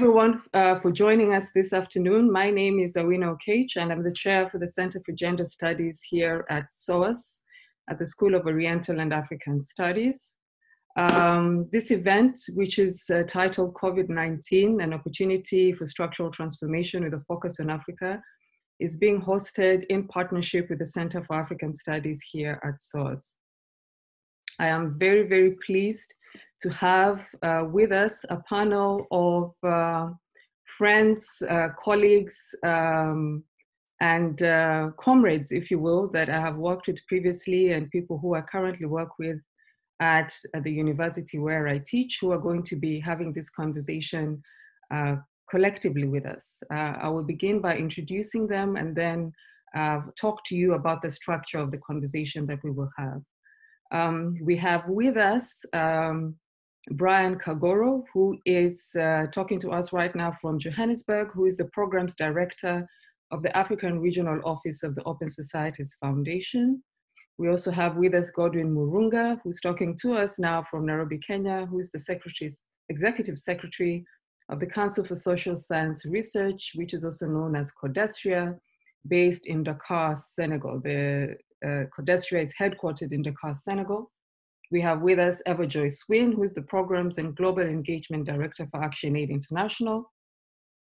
everyone uh, for joining us this afternoon. My name is Awino Okech, and I'm the chair for the Center for Gender Studies here at SOAS, at the School of Oriental and African Studies. Um, this event, which is uh, titled COVID-19, an opportunity for structural transformation with a focus on Africa, is being hosted in partnership with the Center for African Studies here at SOAS. I am very, very pleased to have uh, with us a panel of uh, friends, uh, colleagues, um, and uh, comrades, if you will, that I have worked with previously and people who I currently work with at, at the university where I teach who are going to be having this conversation uh, collectively with us. Uh, I will begin by introducing them and then talk to you about the structure of the conversation that we will have. Um, we have with us um, Brian Kagoro, who is uh, talking to us right now from Johannesburg, who is the programs director of the African Regional Office of the Open Societies Foundation. We also have with us Godwin Murunga, who's talking to us now from Nairobi, Kenya, who is the secretary's, executive secretary of the Council for Social Science Research, which is also known as CODESRIA, based in Dakar, Senegal. The uh, CODESRIA is headquartered in Dakar, Senegal. We have with us Everjoice Win, who is the Programs and Global Engagement Director for ActionAid International.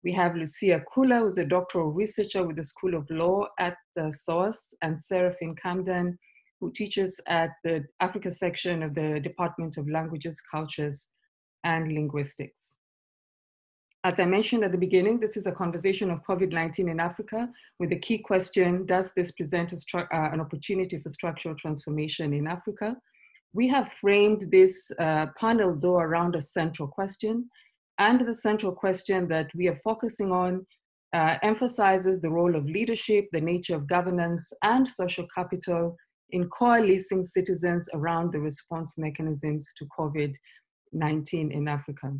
We have Lucia Kula, who's a doctoral researcher with the School of Law at the SOAS, and Seraphin Kamdem, who teaches at the Africa section of the Department of Languages, Cultures, and Linguistics. As I mentioned at the beginning, this is a conversation of COVID-19 in Africa with the key question, does this present uh, an opportunity for structural transformation in Africa? We have framed this uh, panel though around a central question, and the central question that we are focusing on uh, emphasizes the role of leadership, the nature of governance, and social capital in coalescing citizens around the response mechanisms to COVID-19 in Africa.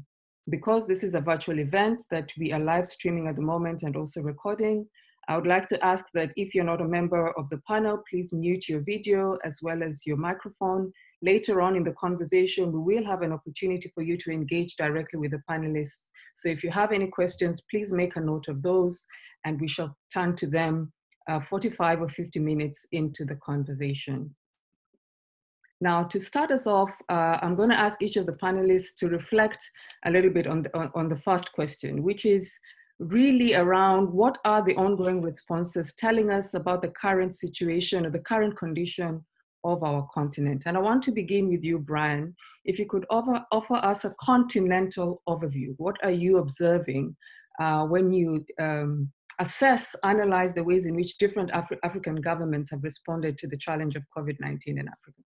Because this is a virtual event that we are live streaming at the moment and also recording, I would like to ask that if you're not a member of the panel, please mute your video as well as your microphone Later on in the conversation, we will have an opportunity for you to engage directly with the panelists. So if you have any questions, please make a note of those and we shall turn to them uh, 45 or 50 minutes into the conversation. Now, to start us off, uh, I'm going to ask each of the panelists to reflect a little bit on the, on, on the first question, which is really around what are the ongoing responses telling us about the current situation or the current condition of our continent. And I want to begin with you, Brian. If you could offer, offer us a continental overview, what are you observing uh, when you um, assess, analyze the ways in which different Afri African governments have responded to the challenge of COVID-19 in Africa?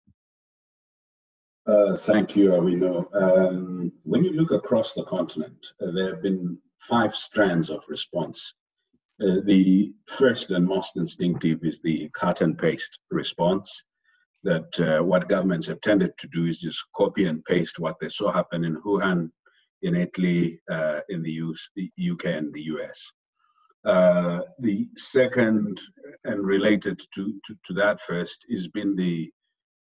Uh, thank you, Awino. Um, when you look across the continent, uh, there have been five strands of response. Uh, the first and most instinctive is the cut and paste response that uh, what governments have tended to do is just copy and paste what they saw happen in Wuhan, in Italy, uh, in the, US, the, UK, and the US. Uh, the second, and related to, to, to, that first, has been the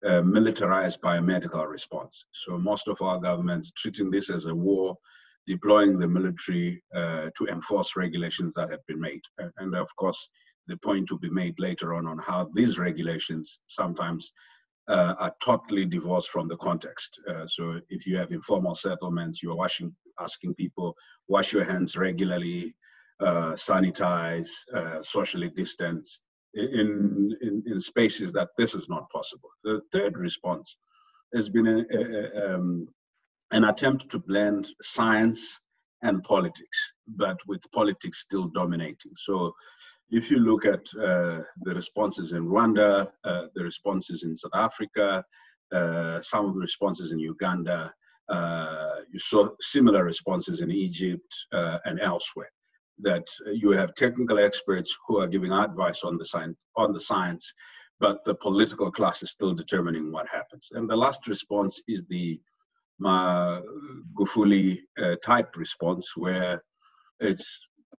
uh, militarized biomedical response. So most of our governments treating this as a war, deploying the military uh, to enforce regulations that have been made. And of course, the point to be made later on on how these regulations sometimes uh, are totally divorced from the context. Uh, so if you have informal settlements, you're washing, asking people wash your hands regularly, uh, sanitize, uh, socially distance in, in, in spaces that this is not possible. The third response has been a, a, um, an attempt to blend science and politics, but with politics still dominating. So if you look at uh, the responses in Rwanda, uh, the responses in South Africa, uh, some of the responses in Uganda, uh, you saw similar responses in Egypt uh, and elsewhere. That you have technical experts who are giving advice on the science, on the science, but the political class is still determining what happens. And the last response is the Magufuli uh, type response, where it's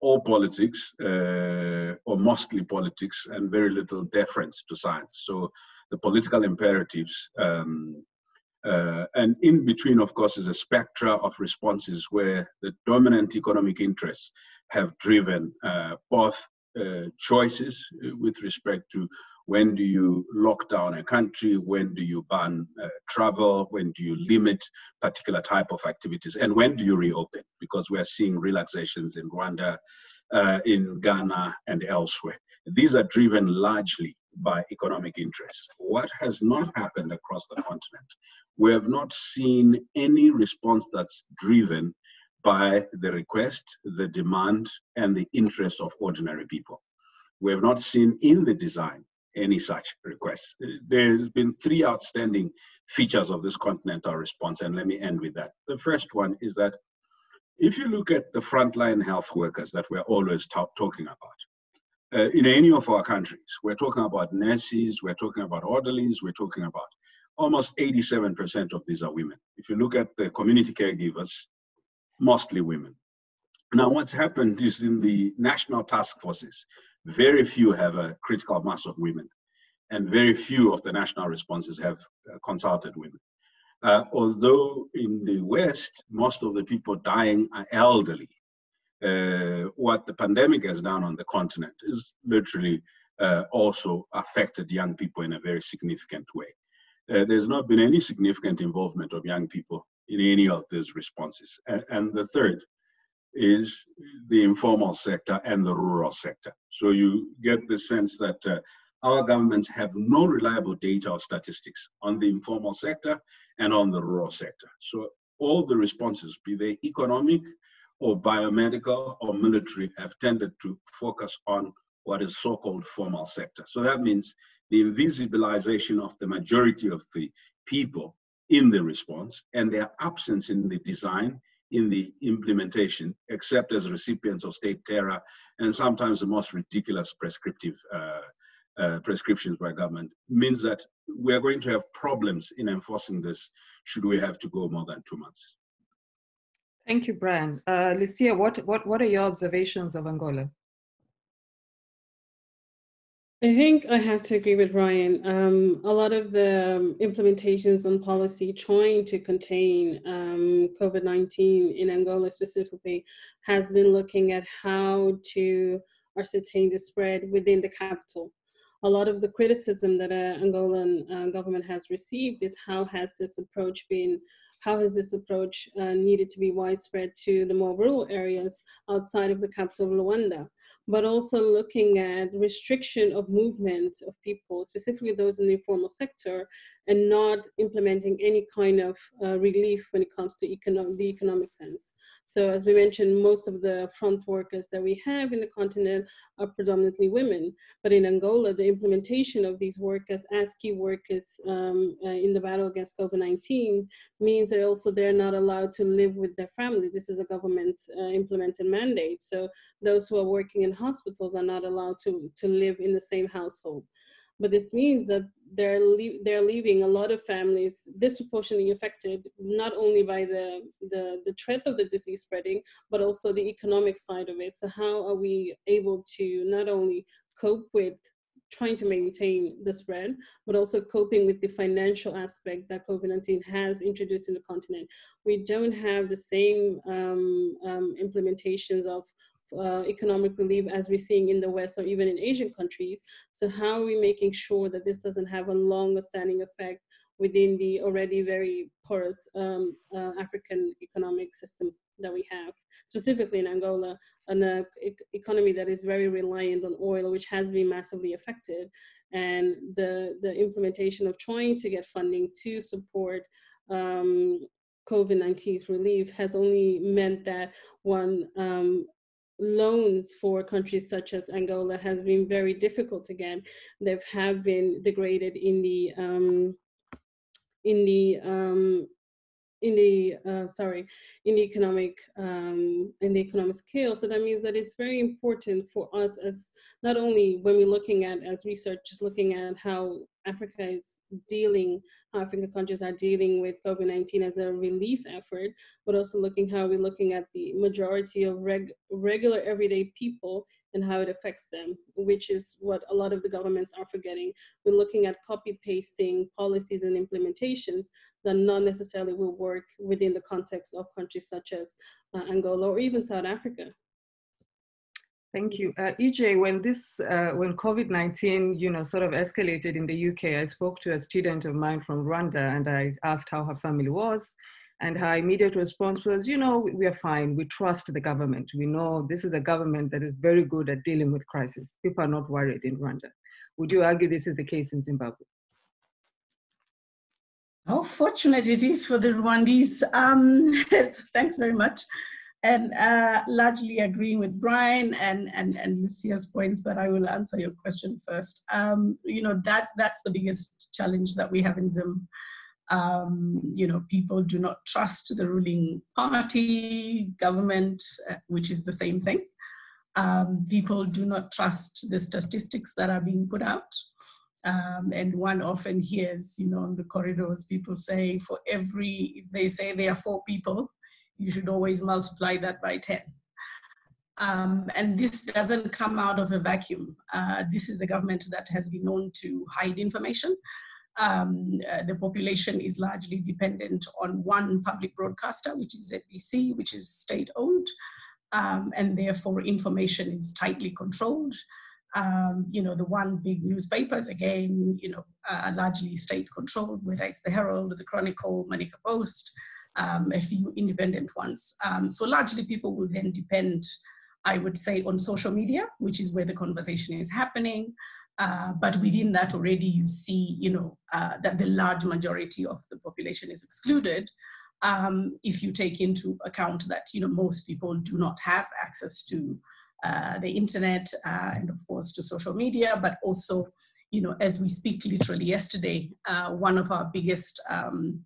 all politics, uh, or mostly politics, and very little deference to science. So the political imperatives um, Uh, and in between, of course, is a spectra of responses where the dominant economic interests have driven uh, both uh, choices with respect to when do you lock down a country, when do you ban uh, travel, when do you limit particular type of activities, and when do you reopen? Because we are seeing relaxations in Rwanda, uh, in Ghana, and elsewhere. These are driven largely by economic interests. What has not happened across the continent? We have not seen any response that's driven by the request, the demand, and the interest of ordinary people. We have not seen in the design any such requests. There's been three outstanding features of this continental response, and let me end with that. The first one is that if you look at the frontline health workers that we're always talking about, uh, in any of our countries, we're talking about nurses, we're talking about orderlies, we're talking about almost 87% of these are women. If you look at the community caregivers, mostly women. Now, what's happened is in the national task forces, very few have a critical mass of women, and very few of the national responses have uh, consulted women. Uh, although in the West, most of the people dying are elderly, uh, what the pandemic has done on the continent is literally uh, also affected young people in a very significant way. Uh, there's not been any significant involvement of young people in any of these responses. And, and the third is the informal sector and the rural sector. So you get the sense that uh, our governments have no reliable data or statistics on the informal sector and on the rural sector. So all the responses, be they economic, or biomedical or military have tended to focus on what is so-called formal sector. So that means the invisibilization of the majority of the people in the response and their absence in the design, in the implementation, except as recipients of state terror and sometimes the most ridiculous prescriptive uh, uh, prescriptions by government, means that we are going to have problems in enforcing this should we have to go more than two months. Thank you, Brian. Uh, Lucia, what, what, what are your observations of Angola? I think I have to agree with Brian. Um, a lot of the um, implementations on policy trying to contain um, COVID 19 in Angola specifically has been looking at how to ascertain the spread within the capital. A lot of the criticism that uh, Angolan uh, government has received is how has this approach been how has this approach uh, needed to be widespread to the more rural areas outside of the capital of Luanda? But also looking at restriction of movement of people, specifically those in the informal sector, and not implementing any kind of uh, relief when it comes to econo- the economic sense. So, as we mentioned, most of the front workers that we have in the continent are predominantly women. But in Angola, the implementation of these workers as key workers um, uh, in the battle against COVID 19 means that also they're not allowed to live with their family. This is a government uh, implemented mandate. So, those who are working in hospitals are not allowed to, to live in the same household. But this means that they're, le- they're leaving a lot of families disproportionately affected, not only by the, the, the threat of the disease spreading, but also the economic side of it. So, how are we able to not only cope with trying to maintain the spread, but also coping with the financial aspect that COVID 19 has introduced in the continent. We don't have the same um, um, implementations of uh, economic relief as we're seeing in the West or even in Asian countries. So, how are we making sure that this doesn't have a longer standing effect within the already very porous um, uh, African economic system that we have, specifically in Angola, an uh, e economy that is very reliant on oil, which has been massively affected. And the, the implementation of trying to get funding to support um, COVID 19 relief has only meant that one, um, loans for countries such as Angola has been very difficult to get. They have been degraded in the um, in the um, in the uh, sorry in the economic um, in the economic scale. So that means that it's very important for us as not only when we're looking at as research, just looking at how Africa is dealing, how African countries are dealing with COVID-19 as a relief effort, but also looking how we're looking at the majority of reg- regular everyday people and how it affects them, which is what a lot of the governments are forgetting. We're looking at copy pasting policies and implementations that not necessarily will work within the context of countries such as uh, Angola or even South Africa. Thank you. Uh, EJ, when this, uh, when COVID-19, you know, sort of escalated in the UK, I spoke to a student of mine from Rwanda and I asked how her family was. And her immediate response was, you know, we are fine. We trust the government. We know this is a government that is very good at dealing with crisis. People are not worried in Rwanda. Would you argue this is the case in Zimbabwe? How fortunate it is for the Rwandese. Um, thanks very much. And uh, largely agreeing with Brian and, and, and Lucia's points, but I will answer your question first. Um, you know, that, that's the biggest challenge that we have in Zim um, you know, people do not trust the ruling party, government, uh, which is the same thing. Um, people do not trust the statistics that are being put out. Um, and one often hears, you know, on the corridors, people say for every, if they say there are four people, you should always multiply that by 10. Um, and this doesn't come out of a vacuum. Uh, this is a government that has been known to hide information um, uh, the population is largely dependent on one public broadcaster, which is ZBC, which is state owned, um, and therefore information is tightly controlled. Um, you know, the one big newspapers, again, you know, largely state controlled, whether it's the Herald, the Chronicle, Manica Post, um, a few independent ones. Um, so largely people will then depend, I would say, on social media, which is where the conversation is happening. Uh, but within that already you see, you know, uh, that the large majority of the population is excluded. Um, if you take into account that, you know, most people do not have access to uh, the internet uh, and of course to social media, but also, you know, as we speak literally yesterday, uh, one of our biggest um,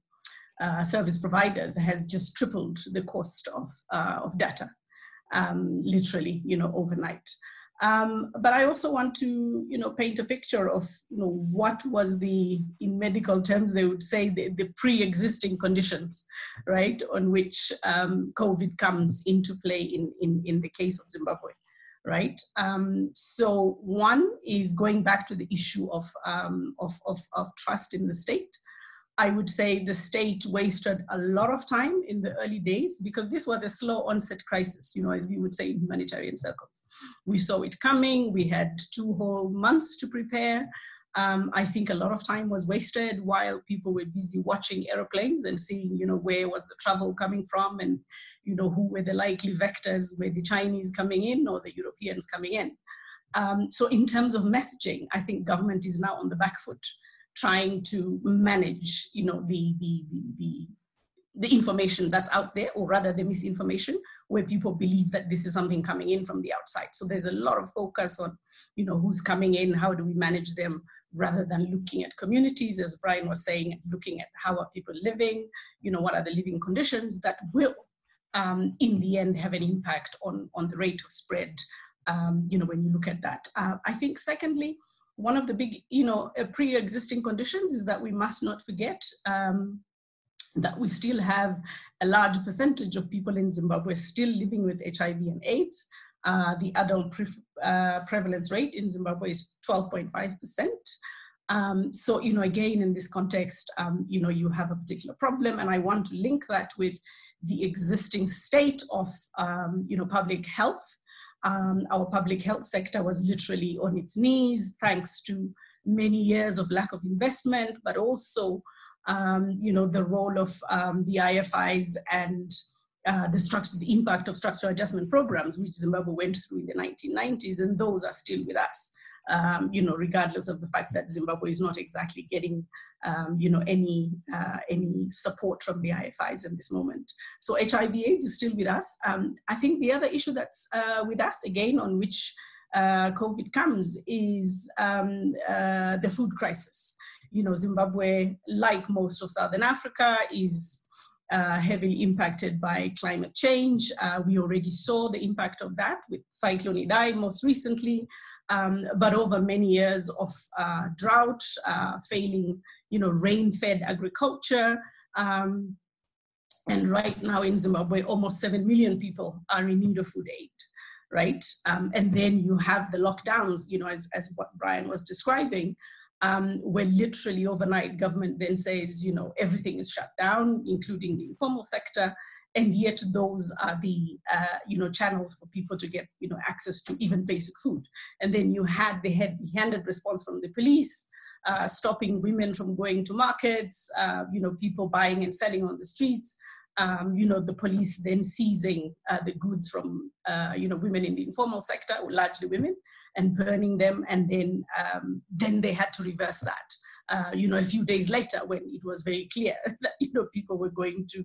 service providers has just tripled the cost of, of data, um, literally, you know, overnight. Um, but I also want to, you know, paint a picture of, you know, what was the, in medical terms, they would say the, the pre-existing conditions, right, on which um, COVID comes into play in, in, in the case of Zimbabwe, right? Um, so one is going back to the issue of, um, of, of, of trust in the state. I would say the state wasted a lot of time in the early days because this was a slow onset crisis, you know, as we would say in humanitarian circles. We saw it coming, we had two whole months to prepare. Um, I think a lot of time was wasted while people were busy watching aeroplanes and seeing, you know, where was the travel coming from and, you know, who were the likely vectors, were the Chinese coming in or the Europeans coming in. Um, so in terms of messaging, I think government is now on the back foot trying to manage, you know, the, the, the, the, information that's out there, or rather the misinformation, where people believe that this is something coming in from the outside. So there's a lot of focus on, you know, who's coming in, how do we manage them, rather than looking at communities, as Brian was saying, looking at how are people living, you know, what are the living conditions that will, um, in the end, have an impact on, on the rate of spread, um, you know, when you look at that. Uh, I think secondly, one of the big, you know, uh, pre-existing conditions is that we must not forget um, that we still have a large percentage of people in Zimbabwe still living with HIV and AIDS. Uh, the adult pre uh, prevalence rate in Zimbabwe is 12.5%. Um, so, you know, again, in this context, um, you know, you have a particular problem, and I want to link that with the existing state of, um, you know, public health um, our public health sector was literally on its knees thanks to many years of lack of investment, but also, um, you know, the role of um, the IFIs and uh, the structure, the impact of structural adjustment programs, which Zimbabwe went through in the 1990s, and those are still with us um, you know, regardless of the fact that Zimbabwe is not exactly getting, um, you know, any uh, any support from the IFIs in this moment. So HIV/AIDS is still with us. Um, I think the other issue that's uh, with us again, on which uh, COVID comes, is um, uh, the food crisis. You know, Zimbabwe, like most of Southern Africa, is uh, heavily impacted by climate change. Uh, we already saw the impact of that with Cyclone Idai most recently, um, but over many years of uh, drought, uh, failing, you know, rain-fed agriculture. Um, and right now in Zimbabwe, almost 7 million people are in need of food aid right? Um, and then you have the lockdowns, you know, as, as what Brian was describing, um, where literally overnight government then says, you know, everything is shut down, including the informal sector, and yet those are the, uh, you know, channels for people to get, you know, access to even basic food. And then you had the heavy-handed response from the police, uh, stopping women from going to markets, uh, you know, people buying and selling on the streets, um, you know, the police then seizing uh, the goods from, uh, you know, women in the informal sector, largely women, and burning them. And then, um, then they had to reverse that, uh, you know, a few days later when it was very clear that, you know, people were going to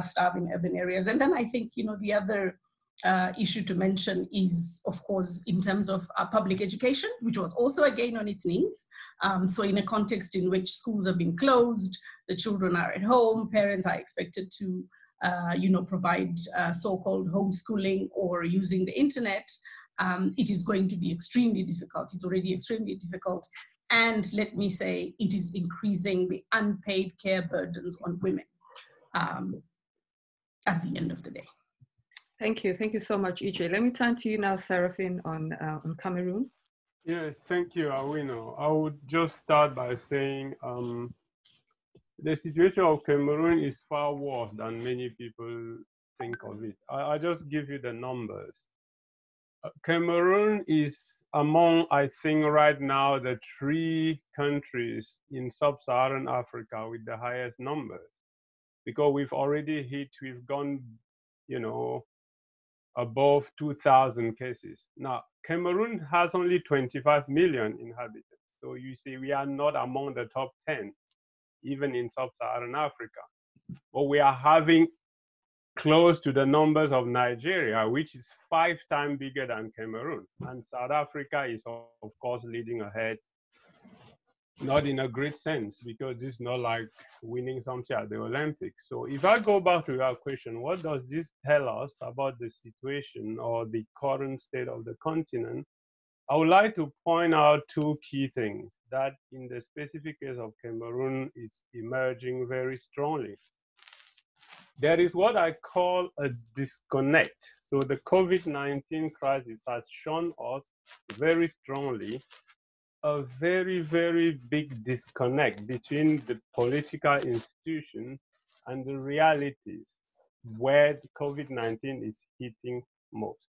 starve in urban areas. And then I think, you know, the other uh, issue to mention is, of course, in terms of uh, public education, which was also again on its knees. Um, so in a context in which schools have been closed, the children are at home, parents are expected to, uh, you know, provide uh, so-called homeschooling or using the internet, um, it is going to be extremely difficult. It's already extremely difficult. And let me say, it is increasing the unpaid care burdens on women um, at the end of the day. Thank you. Thank you so much, EJ. Let me turn to you now, Seraphin, on, uh, on Cameroon. Yes, thank you, Awino. I would just start by saying um, the situation of Cameroon is far worse than many people think of it. I, I just give you the numbers. Uh, Cameroon is among, I think, right now, the three countries in sub Saharan Africa with the highest numbers because we've already hit, we've gone, you know, above 2,000 cases. Now, Cameroon has only 25 million inhabitants. So you see, we are not among the top 10, even in sub Saharan Africa. But we are having close to the numbers of Nigeria, which is five times bigger than Cameroon. And South Africa is, of course, leading ahead not in a great sense because this is not like winning something at the Olympics. So if I go back to your question, what does this tell us about the situation or the current state of the continent? I would like to point out two key things that in the specific case of Cameroon is emerging very strongly. There is what I call a disconnect. So the COVID-19 crisis has shown us very strongly a very, very big disconnect between the political institutions and the realities where COVID-19 is hitting most.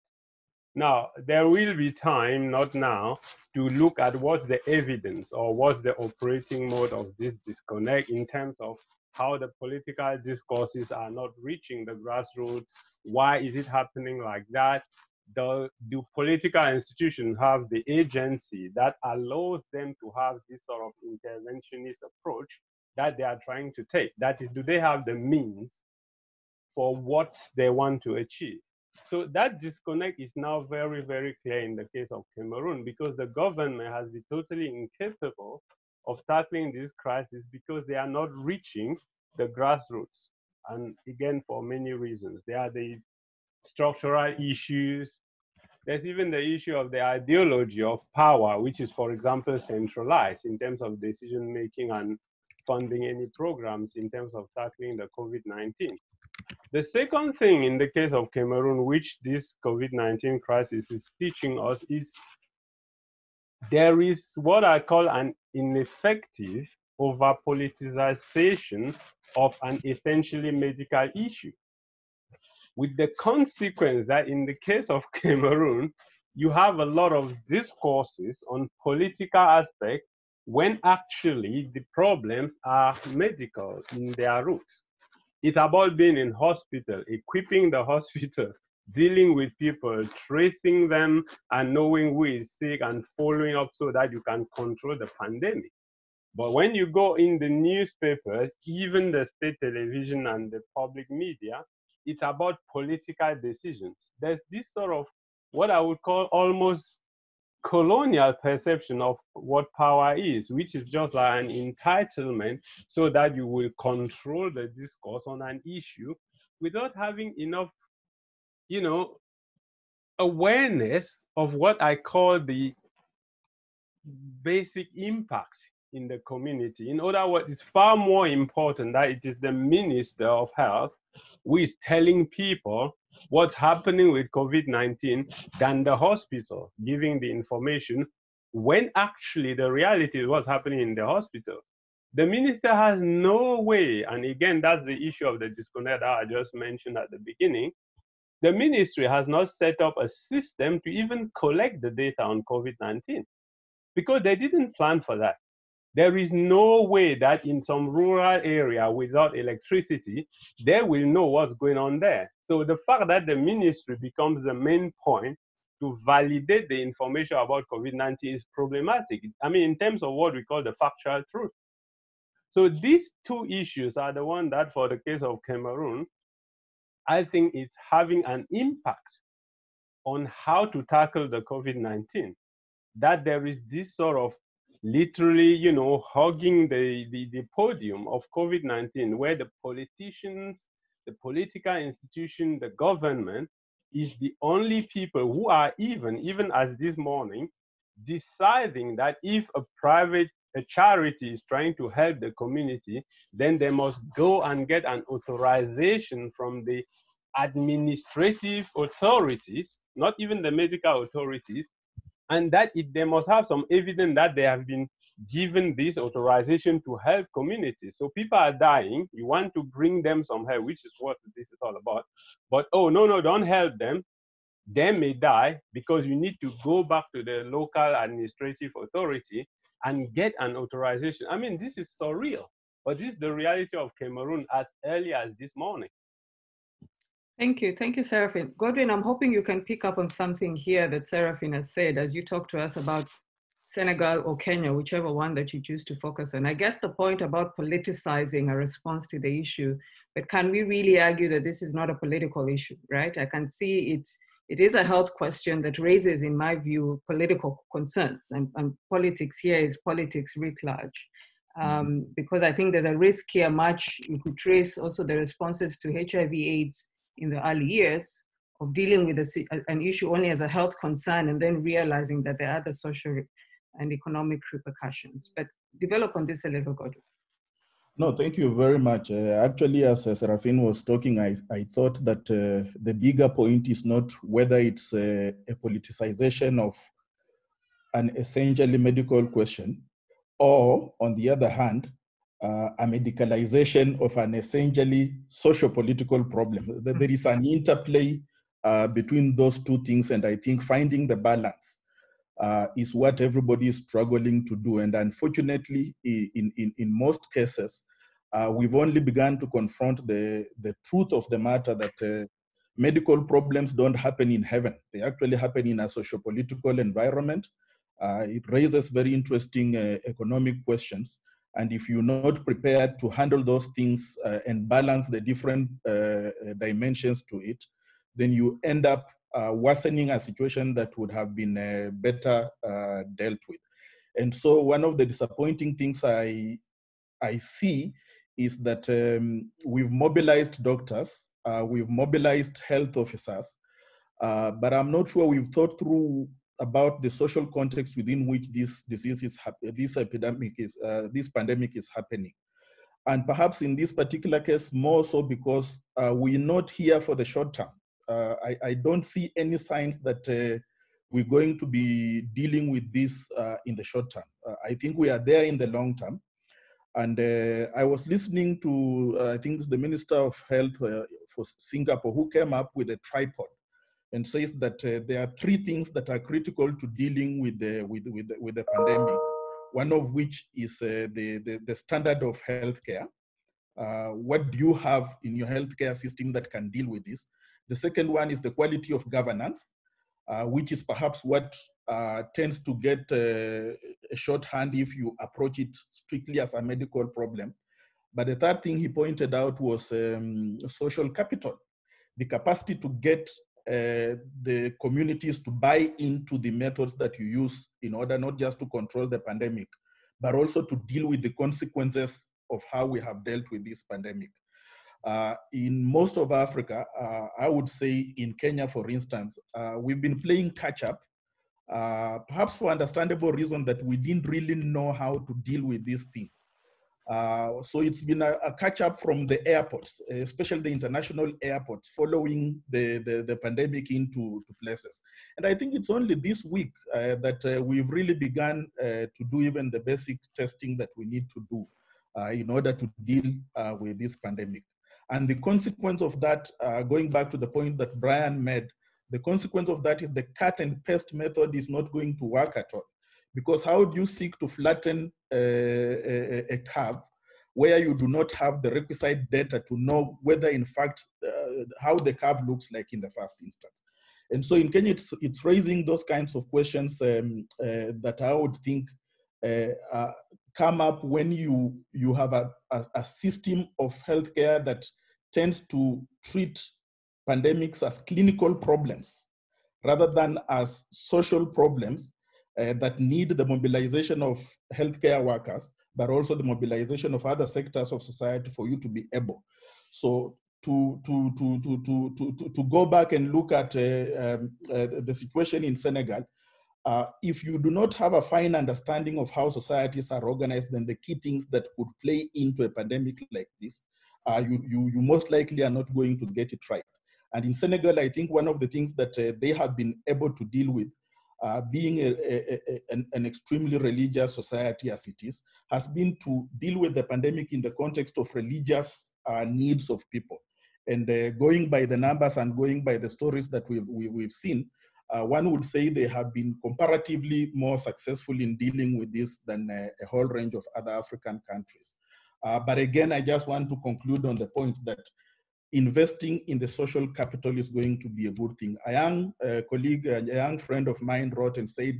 Now, there will be time, not now, to look at what's the evidence or what's the operating mode of this disconnect in terms of how the political discourses are not reaching the grassroots. Why is it happening like that? Do, do political institutions have the agency that allows them to have this sort of interventionist approach that they are trying to take? That is, do they have the means for what they want to achieve? So that disconnect is now very, very clear in the case of Cameroon because the government has been totally incapable of tackling this crisis because they are not reaching the grassroots. And again, for many reasons. They are the structural issues. There's even the issue of the ideology of power, which is, for example, centralized in terms of decision making and funding any programs in terms of tackling the COVID 19. The second thing in the case of Cameroon, which this COVID 19 crisis is teaching us, is there is what I call an ineffective over politicization of an essentially medical issue with the consequence that in the case of Cameroon, you have a lot of discourses on political aspects when actually the problems are medical in their roots. It's about being in hospital, equipping the hospital, dealing with people, tracing them and knowing who is sick and following up so that you can control the pandemic. But when you go in the newspapers, even the state television and the public media, it's about political decisions. There's this sort of what I would call almost colonial perception of what power is, which is just like an entitlement so that you will control the discourse on an issue without having enough, you know, awareness of what I call the basic impact in the community. In other words, it's far more important that it is the Minister of Health who is telling people what's happening with COVID 19 than the hospital giving the information when actually the reality is what's happening in the hospital. The minister has no way, and again, that's the issue of the disconnect that I just mentioned at the beginning. The ministry has not set up a system to even collect the data on COVID 19 because they didn't plan for that. There is no way that in some rural area without electricity, they will know what's going on there. So the fact that the ministry becomes the main point to validate the information about COVID-19 is problematic. I mean, in terms of what we call the factual truth. So these two issues are the one that for the case of Cameroon, I think it's having an impact on how to tackle the COVID-19. That there is this sort of literally, you know, hugging the, the, the podium of COVID 19, where the politicians, the political institution, the government is the only people who are even, even as this morning, deciding that if a private a charity is trying to help the community, then they must go and get an authorization from the administrative authorities, not even the medical authorities, and that it, they must have some evidence that they have been given this authorization to help communities. So people are dying. You want to bring them some help, which is what this is all about. But oh no, no, don't help them. They may die because you need to go back to the local administrative authority and get an authorization. I mean, this is surreal, but this is the reality of Cameroon as early as this morning. Thank you. Thank you, Seraphin. Godwin, I'm hoping you can pick up on something here that Seraphin has said as you talk to us about Senegal or Kenya, whichever one that you choose to focus on. I get the point about politicizing a response to the issue, but can we really argue that this is not a political issue, right? I can see it's it is a health question that raises, in my view, political concerns, and, and politics here is politics writ large. Um, because I think there's a risk here, much you could trace also the responses to HIV AIDS in the early years of dealing with a, an issue only as a health concern and then realizing that there are other social and economic repercussions. But develop on this a little, Godwin. No, thank you very much. Uh, actually, as uh, Seraphin was talking, I, I thought that uh, the bigger point is not whether it's uh, a politicization of an essentially medical question, or on the other hand, uh, a medicalization of an essentially socio-political problem. There is an interplay uh, between those two things, and I think finding the balance uh, is what everybody is struggling to do. And unfortunately, in, in, in most cases, uh, we've only begun to confront the, the truth of the matter that uh, medical problems don't happen in heaven. They actually happen in a socio-political environment. Uh, it raises very interesting economic questions. And if you're not prepared to handle those things uh, and balance the different uh, uh, dimensions to it, then you end up uh, worsening a situation that would have been uh, better uh, dealt with. And so one of the disappointing things I, I see is that um, we've mobilized doctors, we've mobilized health officers, but I'm not sure we've thought through about the social context within which this disease is this epidemic is uh, this pandemic is happening. And perhaps in this particular case more so because uh, we're not here for the short term. Uh, I, I, don't see any signs that uh, we're going to be dealing with this uh, in the short term. Uh, i think we are there in the long term. And i was listening to i think the minister of health for singapore who came up with a tripod and says that uh, there are three things that are critical to dealing with the, with, with, the, with the pandemic. One of which is uh, the, the, the, standard of healthcare. Uh, what do you have in your healthcare system that can deal with this? The second one is the quality of governance, uh, which is perhaps what uh, tends to get uh, a shorthand if you approach it strictly as a medical problem. But the third thing he pointed out was um, social capital, the capacity to get uh, the communities to buy into the methods that you use in order not just to control the pandemic, but also to deal with the consequences of how we have dealt with this pandemic. Uh, in most of Africa, uh, I would say in Kenya, for instance, uh, we've been playing catch up, uh, perhaps for understandable reason that we didn't really know how to deal with this thing. Uh, so it's been a, a, catch up from the airports, especially the international airports, following the, the, the pandemic into to places. And I think it's only this week uh, that uh, we've really begun uh, to do even the basic testing that we need to do uh, in order to deal with this pandemic. And the consequence of that, going back to the point that Brian made, the consequence of that is the cut and paste method is not going to work at all. Because how do you seek to flatten a, a, curve where you do not have the requisite data to know whether in fact uh, how the curve looks like in the first instance. And so in Kenya, it's, it's raising those kinds of questions um, uh, that I would think uh, uh come up when you, you have a, a, a, system of healthcare that tends to treat pandemics as clinical problems rather than as social problems uh, that need the mobilization of healthcare workers, but also the mobilization of other sectors of society for you to be able. So to, to, to, to, to, to, to go back and look at uh, um, uh, the situation in Senegal, uh, if you do not have a fine understanding of how societies are organized, then the key things that could play into a pandemic like this, uh, you, you, you most likely are not going to get it right. And in Senegal, I think one of the things that uh, they have been able to deal with uh, being a, a, a, an, an, extremely religious society as it is, has been to deal with the pandemic in the context of religious uh, needs of people. And uh, going by the numbers and going by the stories that we've, we, have we have seen, uh, one would say they have been comparatively more successful in dealing with this than uh, a whole range of other African countries. Uh, but again, I just want to conclude on the point that investing in the social capital is going to be a good thing. A young uh, colleague, a young friend of mine wrote and said,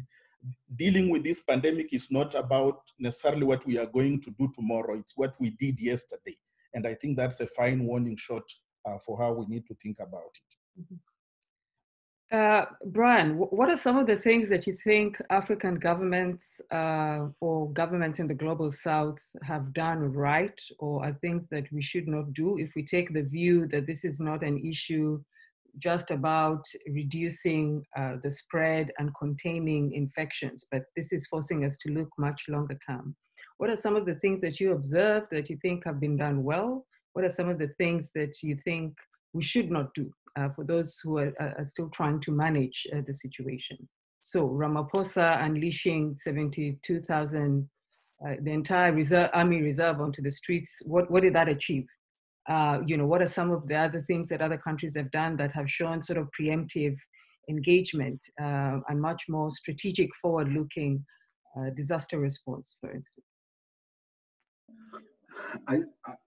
dealing with this pandemic is not about necessarily what we are going to do tomorrow, it's what we did yesterday. And I think that's a fine warning shot uh, for how we need to think about it. Mm -hmm. Uh, Brian, what are some of the things that you think African governments uh, or governments in the global south have done right or are things that we should not do if we take the view that this is not an issue just about reducing uh, the spread and containing infections, but this is forcing us to look much longer term? What are some of the things that you observe that you think have been done well? What are some of the things that you think we should not do for those who are, are, still trying to manage uh, the situation. So Ramaphosa unleashing 72,000, uh, the entire reserve, army reserve onto the streets, what, what did that achieve? Uh, you know, what are some of the other things that other countries have done that have shown sort of preemptive engagement uh, and much more strategic forward-looking uh, disaster response, for instance? I,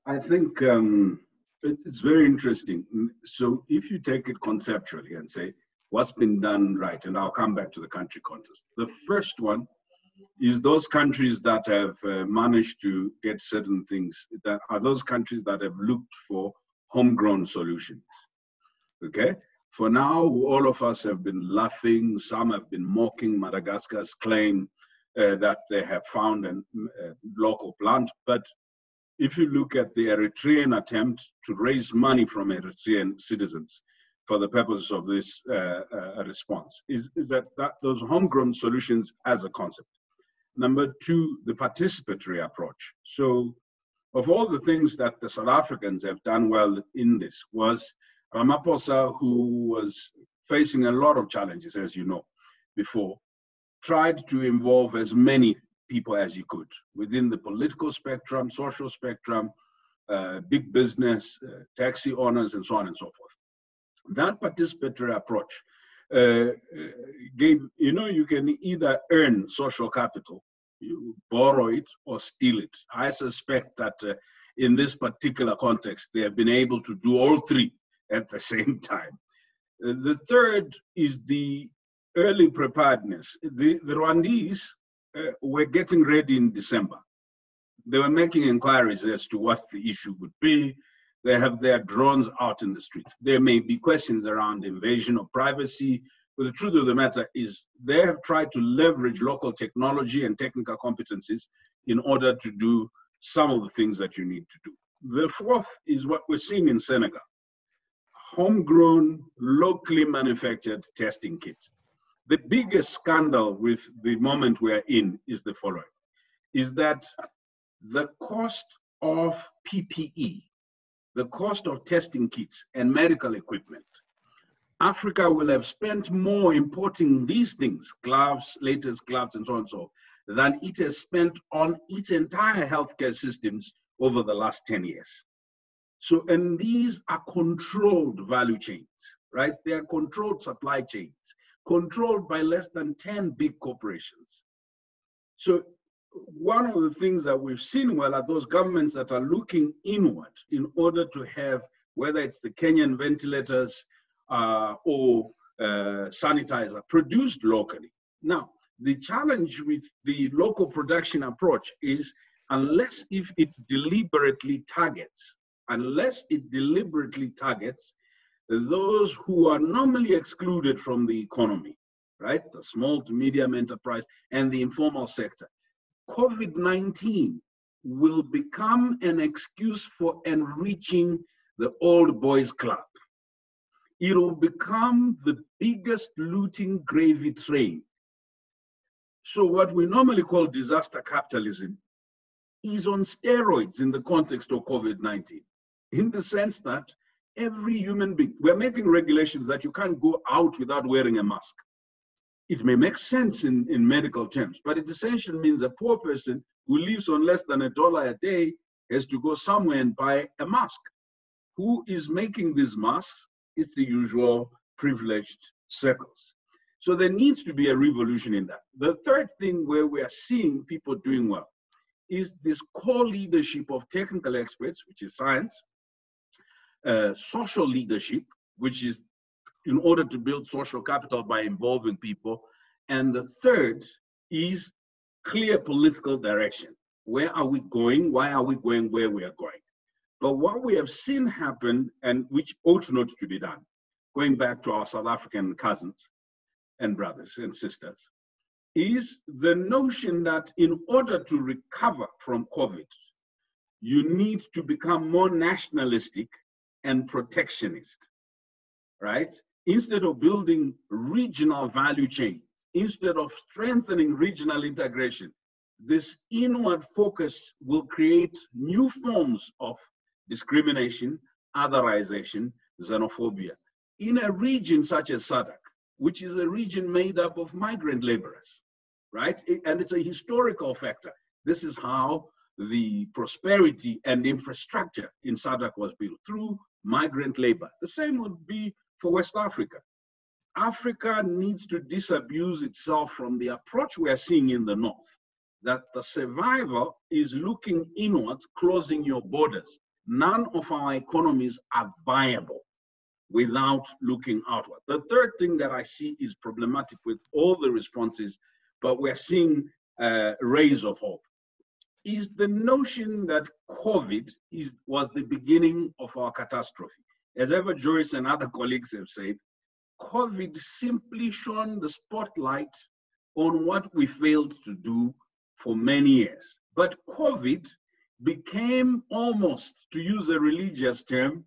I think um, it's very interesting. Mm, so if you take it conceptually and say, what's been done right, and I'll come back to the country context. The first one is those countries that have uh, managed to get certain things, that are those countries that have looked for homegrown solutions. Okay? For now, all of us have been laughing, some have been mocking Madagascar's claim uh, that they have found a uh, local plant, but if you look at the Eritrean attempt to raise money from Eritrean citizens for the purposes of this uh, uh, response, is, is that, that those homegrown solutions as a concept. Number two, the participatory approach. So, of all the things that the South Africans have done well in this, was Ramaphosa, who was facing a lot of challenges, as you know, before, tried to involve as many people as you could within the political spectrum, social spectrum, uh, big business, uh, taxi owners, and so on and so forth. That participatory approach uh, uh, gave, you know, you can either earn social capital, you borrow it, or steal it. I suspect that uh, in this particular context, they have been able to do all three at the same time. Uh, the third is the early preparedness. The, the Rwandese uh, were getting ready in December. They were making inquiries as to what the issue would be. They have their drones out in the street. There may be questions around invasion of privacy, but the truth of the matter is they have tried to leverage local technology and technical competencies in order to do some of the things that you need to do. The fourth is what we're seeing in Senegal homegrown, locally manufactured testing kits. The biggest scandal with the moment we're in is the following is that the cost of PPE, the cost of testing kits and medical equipment, Africa will have spent more importing these things, gloves, latex gloves, and so on and so, than it has spent on its entire healthcare systems over the last 10 years. So, and these are controlled value chains, right? They are controlled supply chains, controlled by less than 10 big corporations. So, one of the things that we've seen well are those governments that are looking inward in order to have, whether it's the Kenyan ventilators uh, or uh, sanitizer, produced locally. Now, the challenge with the local production approach is unless if it deliberately targets unless it deliberately targets those who are normally excluded from the economy, right? The small to medium enterprise and the informal sector. COVID 19 will become an excuse for enriching the old boys club. It will become the biggest looting gravy train. So, what we normally call disaster capitalism is on steroids in the context of COVID 19 in the sense that every human being, we're making regulations that you can't go out without wearing a mask. It may make sense in, in medical terms, but it essentially means a poor person who lives on less than a dollar a day has to go somewhere and buy a mask. Who is making these masks? It's the usual privileged circles. So there needs to be a revolution in that. The third thing where we are seeing people doing well is this core leadership of technical experts, which is science, uh, social leadership, which is in order to build social capital by involving people. And the third is clear political direction. Where are we going? Why are we going where we are going? But what we have seen happen, and which ought not to be done, going back to our South African cousins and brothers and sisters, is the notion that in order to recover from COVID, you need to become more nationalistic and protectionist, right? Instead of building regional value chains, instead of strengthening regional integration, this inward focus will create new forms of discrimination, otherization, xenophobia. In a region such as SADC, which is a region made up of migrant laborers, right? And it's a historical factor. This is how the prosperity and infrastructure in SADC was built through migrant labor. The same would be for West Africa. Africa needs to disabuse itself from the approach we are seeing in the North, that the survivor is looking inwards, closing your borders. None of our economies are viable without looking outward. The third thing that I see is problematic with all the responses, but we're seeing uh, rays of hope is the notion that COVID is, was the beginning of our catastrophe. As Everjoice and other colleagues have said, COVID simply shone the spotlight on what we failed to do for many years. But COVID became almost, to use a religious term,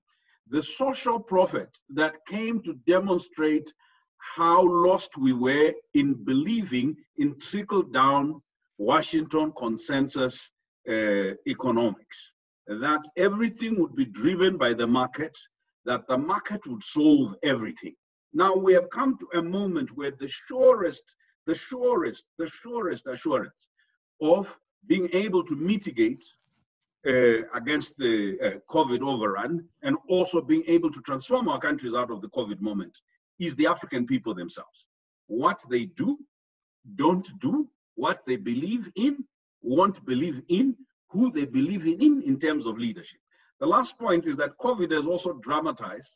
the social prophet that came to demonstrate how lost we were in believing in trickle down Washington consensus uh, economics, that everything would be driven by the market, that the market would solve everything. Now we have come to a moment where the surest, the surest, the surest assurance of being able to mitigate uh, against the uh, COVID overrun and also being able to transform our countries out of the COVID moment is the African people themselves. What they do, don't do, what they believe in, won't believe in, who they believe in in terms of leadership. The last point is that COVID has also dramatized.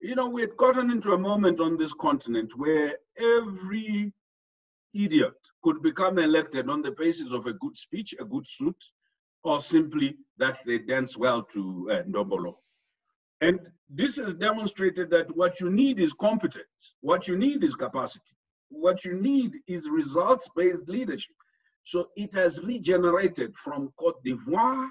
You know, we had gotten into a moment on this continent where every idiot could become elected on the basis of a good speech, a good suit, or simply that they dance well to uh. And this has demonstrated that what you need is competence. What you need is capacity. What you need is results-based leadership. So it has regenerated from Cote d'Ivoire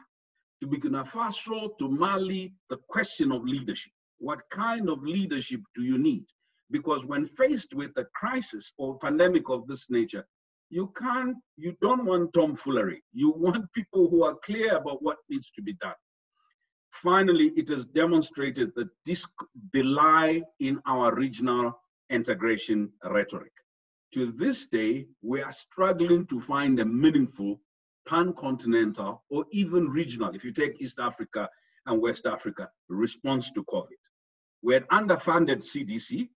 to Burkina Faso to Mali, the question of leadership. What kind of leadership do you need? Because when faced with a crisis or pandemic of this nature, you can't, you don't want tomfoolery. You want people who are clear about what needs to be done. Finally, it has demonstrated the lie in our regional integration rhetoric. To this day, we are struggling to find a meaningful pan-continental or even regional, if you take East Africa and West Africa, response to COVID. We had underfunded CDC,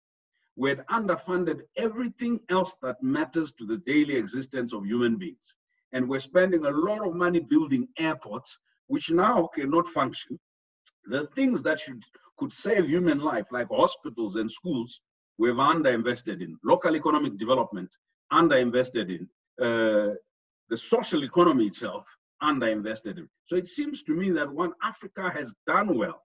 we had underfunded everything else that matters to the daily existence of human beings. And we're spending a lot of money building airports, which now cannot function. The things that should could save human life, like hospitals and schools, we've underinvested in. Local economic development, underinvested in. Uh, the social economy itself, underinvested in. So it seems to me that what Africa has done well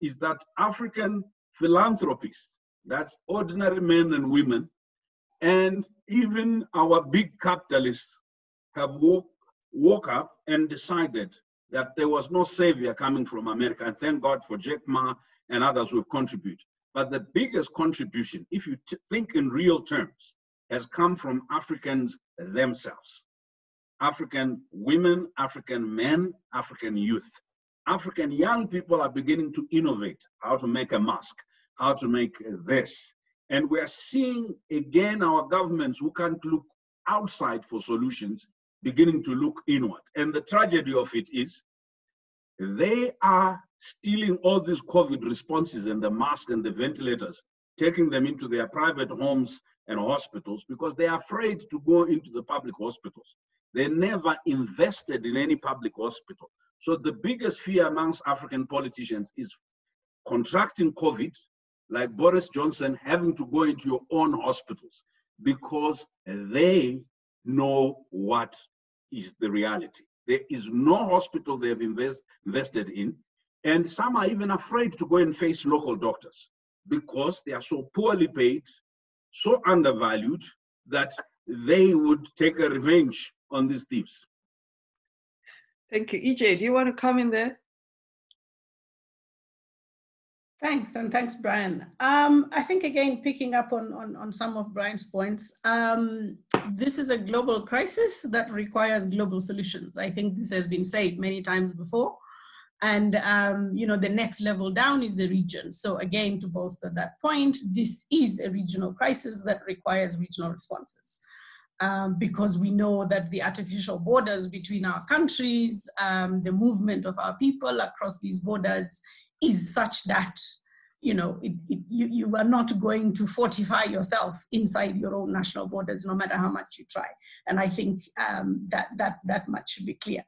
is that African philanthropists, that's ordinary men and women, and even our big capitalists have woke, woke up and decided that there was no savior coming from America. And thank God for Jack Ma and others who contribute. But the biggest contribution, if you think in real terms, has come from Africans themselves. African women, African men, African youth. African young people are beginning to innovate how to make a mask, how to make this. And we're seeing again our governments who can't look outside for solutions beginning to look inward. And the tragedy of it is they are stealing all these COVID responses and the masks and the ventilators, taking them into their private homes and hospitals because they are afraid to go into the public hospitals. They never invested in any public hospital. So the biggest fear amongst African politicians is contracting COVID, like Boris Johnson having to go into your own hospitals because they know what is the reality. There is no hospital they have invest, invested in, and some are even afraid to go and face local doctors because they are so poorly paid, so undervalued that they would take a revenge on these thieves. Thank you. EJ, do you want to come in there? Thanks, and thanks, Brian. Um, I think again, picking up on, on, on some of Brian's points, um, this is a global crisis that requires global solutions. I think this has been said many times before. And um, you know, the next level down is the region. So again, to bolster that point, this is a regional crisis that requires regional responses. Um, because we know that the artificial borders between our countries, um, the movement of our people across these borders is such that you know it, it, you, you are not going to fortify yourself inside your own national borders no matter how much you try. And i think um, that that that much should be clear.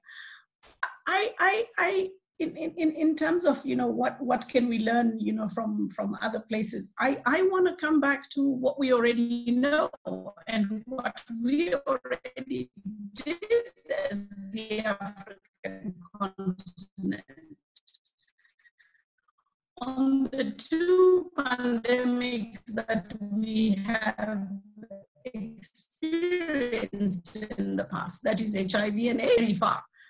I i i in, in, in terms of you know what what can we learn you know from from other places i i want to come back to what we already know and what we already did as the african continent on the two pandemics that we have experienced in the past, that is HIV and AIDS.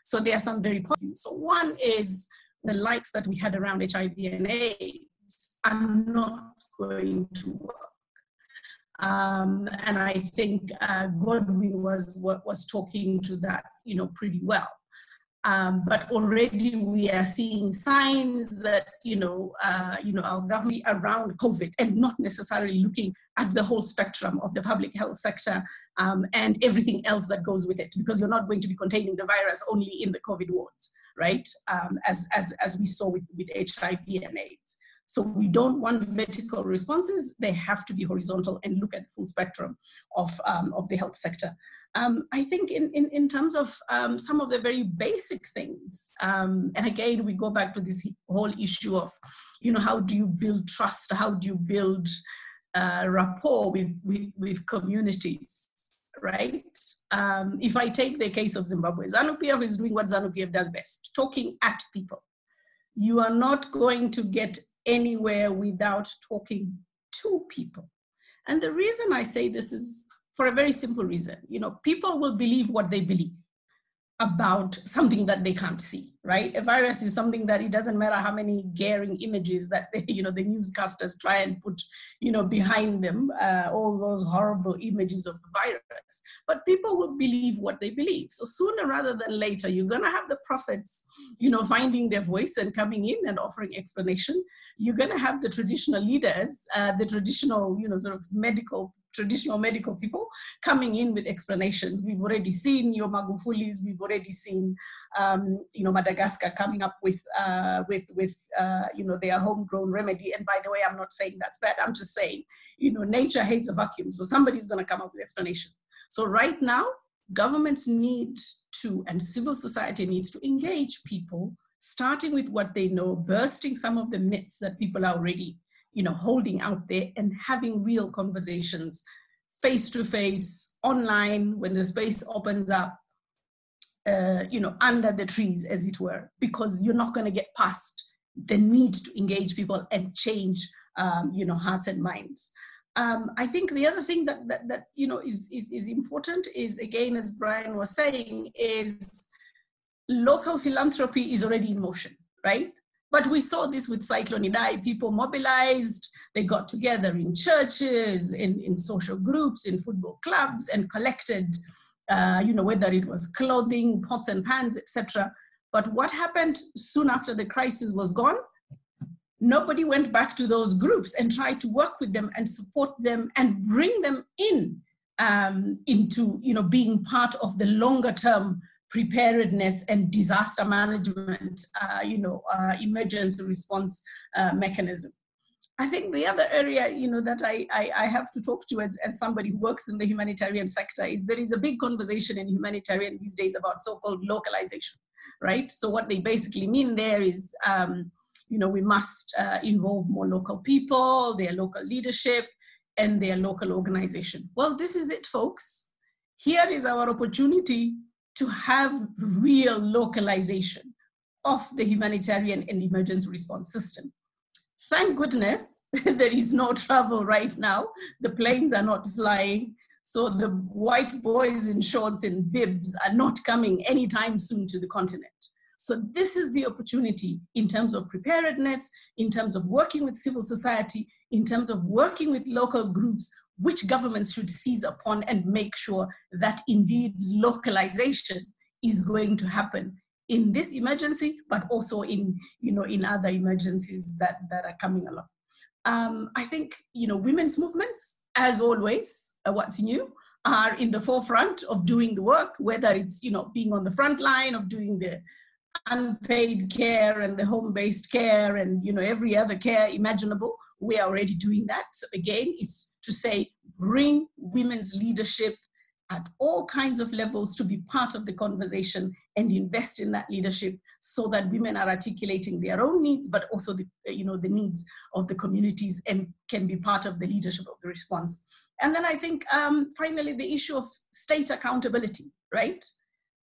So there are some very positive. So one is the likes that we had around HIV and AIDS are not going to work. Um, and I think uh, Godwin was was talking to that, you know, pretty well. Um, but already we are seeing signs that you know, uh, you know, our government around COVID and not necessarily looking at the whole spectrum of the public health sector um, and everything else that goes with it, because you're not going to be containing the virus only in the COVID wards, right? Um, as as as we saw with, with HIV and AIDS. So we don't want vertical responses; they have to be horizontal and look at the full spectrum of um, of the health sector. Um, I think in, in, in terms of um, some of the very basic things, um, and again, we go back to this whole issue of, you know, how do you build trust? How do you build uh, rapport with, with, with communities, right? Um, if I take the case of Zimbabwe, ZANU-PF is doing what ZANU-PF does best, talking at people. You are not going to get anywhere without talking to people. And the reason I say this is for a very simple reason. You know, people will believe what they believe about something that they can't see right? A virus is something that it doesn't matter how many glaring images that they, you know the newscasters try and put you know behind them uh, all those horrible images of the virus. But people will believe what they believe. So sooner rather than later you're going to have the prophets you know finding their voice and coming in and offering explanation. You're going to have the traditional leaders uh, the traditional you know sort of medical traditional medical people coming in with explanations. We've already seen your Magufulis, we've already seen, um, you know, Madagascar coming up with, uh, with, with uh, you know, their homegrown remedy. And by the way, I'm not saying that's bad. I'm just saying, you know, nature hates a vacuum. So somebody's going to come up with explanation. So right now, governments need to, and civil society needs to engage people, starting with what they know, bursting some of the myths that people are already you know, holding out there and having real conversations face to face, online, when the space opens up, uh, you know, under the trees, as it were, because you're not going to get past the need to engage people and change, um, you know, hearts and minds. Um, I think the other thing that, that, that you know, is, is, is important is, again, as Brian was saying, is local philanthropy is already in motion, right? But we saw this with Cyclone Idai. People mobilized, they got together in churches, in, in social groups, in football clubs, and collected, uh, you know, whether it was clothing, pots and pans, etc. But what happened soon after the crisis was gone? Nobody went back to those groups and tried to work with them and support them and bring them in um, into, you know, being part of the longer term preparedness and disaster management, uh, you know, uh, emergency response uh, mechanism. I think the other area, you know, that I, I, I, have to talk to as, as somebody who works in the humanitarian sector is there is a big conversation in humanitarian these days about so-called localization, right? So what they basically mean there is, um, you know, we must uh, involve more local people, their local leadership, and their local organization. Well, this is it, folks. Here is our opportunity to have real localization of the humanitarian and emergency response system. Thank goodness there is no travel right now. The planes are not flying. So the white boys in shorts and bibs are not coming anytime soon to the continent. So this is the opportunity in terms of preparedness, in terms of working with civil society, in terms of working with local groups which governments should seize upon and make sure that indeed localization is going to happen in this emergency, but also in, you know, in other emergencies that, that are coming along. Um, I think, you know, women's movements, as always, uh, what's new, are in the forefront of doing the work, whether it's, you know, being on the front line of doing the unpaid care and the home-based care and, you know, every other care imaginable, we are already doing that. So again, it's to say, bring women's leadership at all kinds of levels to be part of the conversation and invest in that leadership so that women are articulating their own needs, but also the, you know, the needs of the communities and can be part of the leadership of the response. And then I think um, finally the issue of state accountability, right?